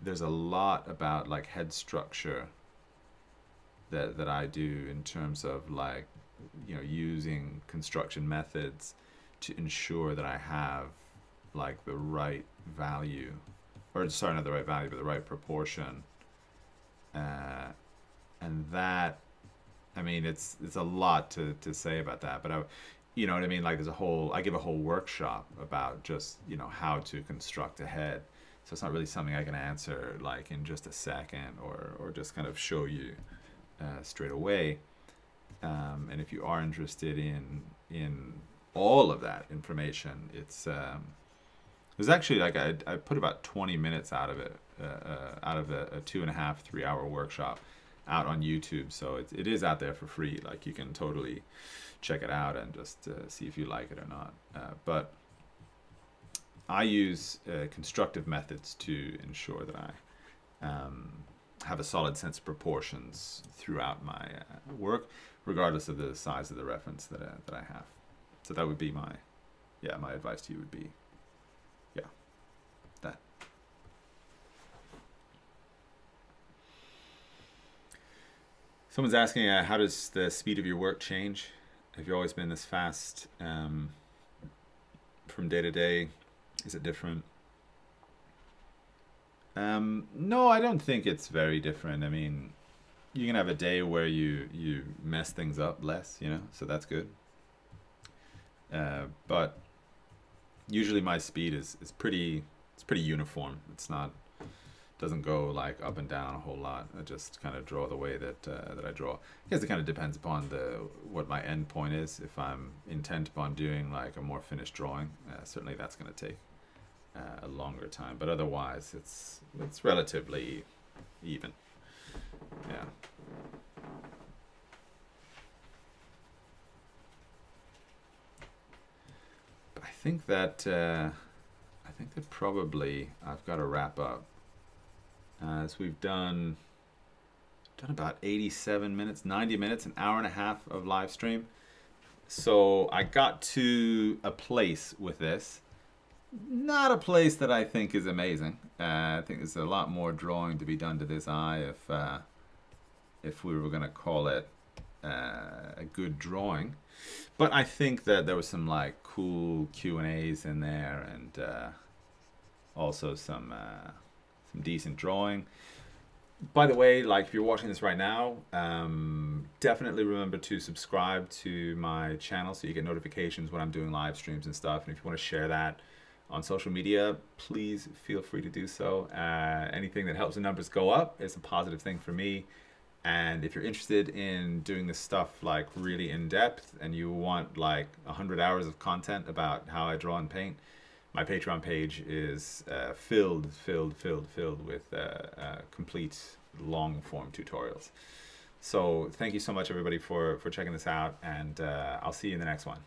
there's a lot about like head structure that that I do in terms of like, you know, using construction methods to ensure that I have like the right value, or sorry, not the right value, but the right proportion. Uh, and that, I mean, it's it's a lot to to say about that, but I, you know what I mean? Like there's a whole, I give a whole workshop about just, you know, how to construct a head. So it's not really something I can answer like in just a second or, or just kind of show you uh, straight away. Um, and if you are interested in, in all of that information, it's, um, there's actually like, I, I put about 20 minutes out of it, uh, uh, out of a, a two and a half, three hour workshop out on YouTube. So it, it is out there for free. Like you can totally, check it out and just uh, see if you like it or not. Uh, but I use uh, constructive methods to ensure that I um, have a solid sense of proportions throughout my uh, work, regardless of the size of the reference that, uh, that I have. So that would be my, yeah, my advice to you would be, yeah, that. Someone's asking, uh, how does the speed of your work change? have you always been this fast um, from day to day? Is it different? Um, no, I don't think it's very different. I mean, you can have a day where you you mess things up less, you know, so that's good. Uh, but usually my speed is is pretty it's pretty uniform. It's not doesn't go like up and down a whole lot. I just kind of draw the way that uh, that I draw. I guess it kind of depends upon the what my end point is. If I'm intent upon doing like a more finished drawing, uh, certainly that's going to take uh, a longer time. But otherwise, it's it's relatively even. Yeah. But I think that uh, I think that probably I've got to wrap up as we've done done about 87 minutes 90 minutes an hour and a half of live stream so I got to a place with this not a place that I think is amazing uh, I think there's a lot more drawing to be done to this eye if uh, if we were gonna call it uh, a good drawing but I think that there was some like cool Q and A's in there and uh, also some uh, some decent drawing. By the way, like if you're watching this right now, um, definitely remember to subscribe to my channel so you get notifications when I'm doing live streams and stuff. And if you want to share that on social media, please feel free to do so. Uh, anything that helps the numbers go up is a positive thing for me. And if you're interested in doing this stuff like really in depth and you want like 100 hours of content about how I draw and paint, my Patreon page is uh, filled, filled, filled, filled with uh, uh, complete long form tutorials. So thank you so much everybody for, for checking this out and uh, I'll see you in the next one.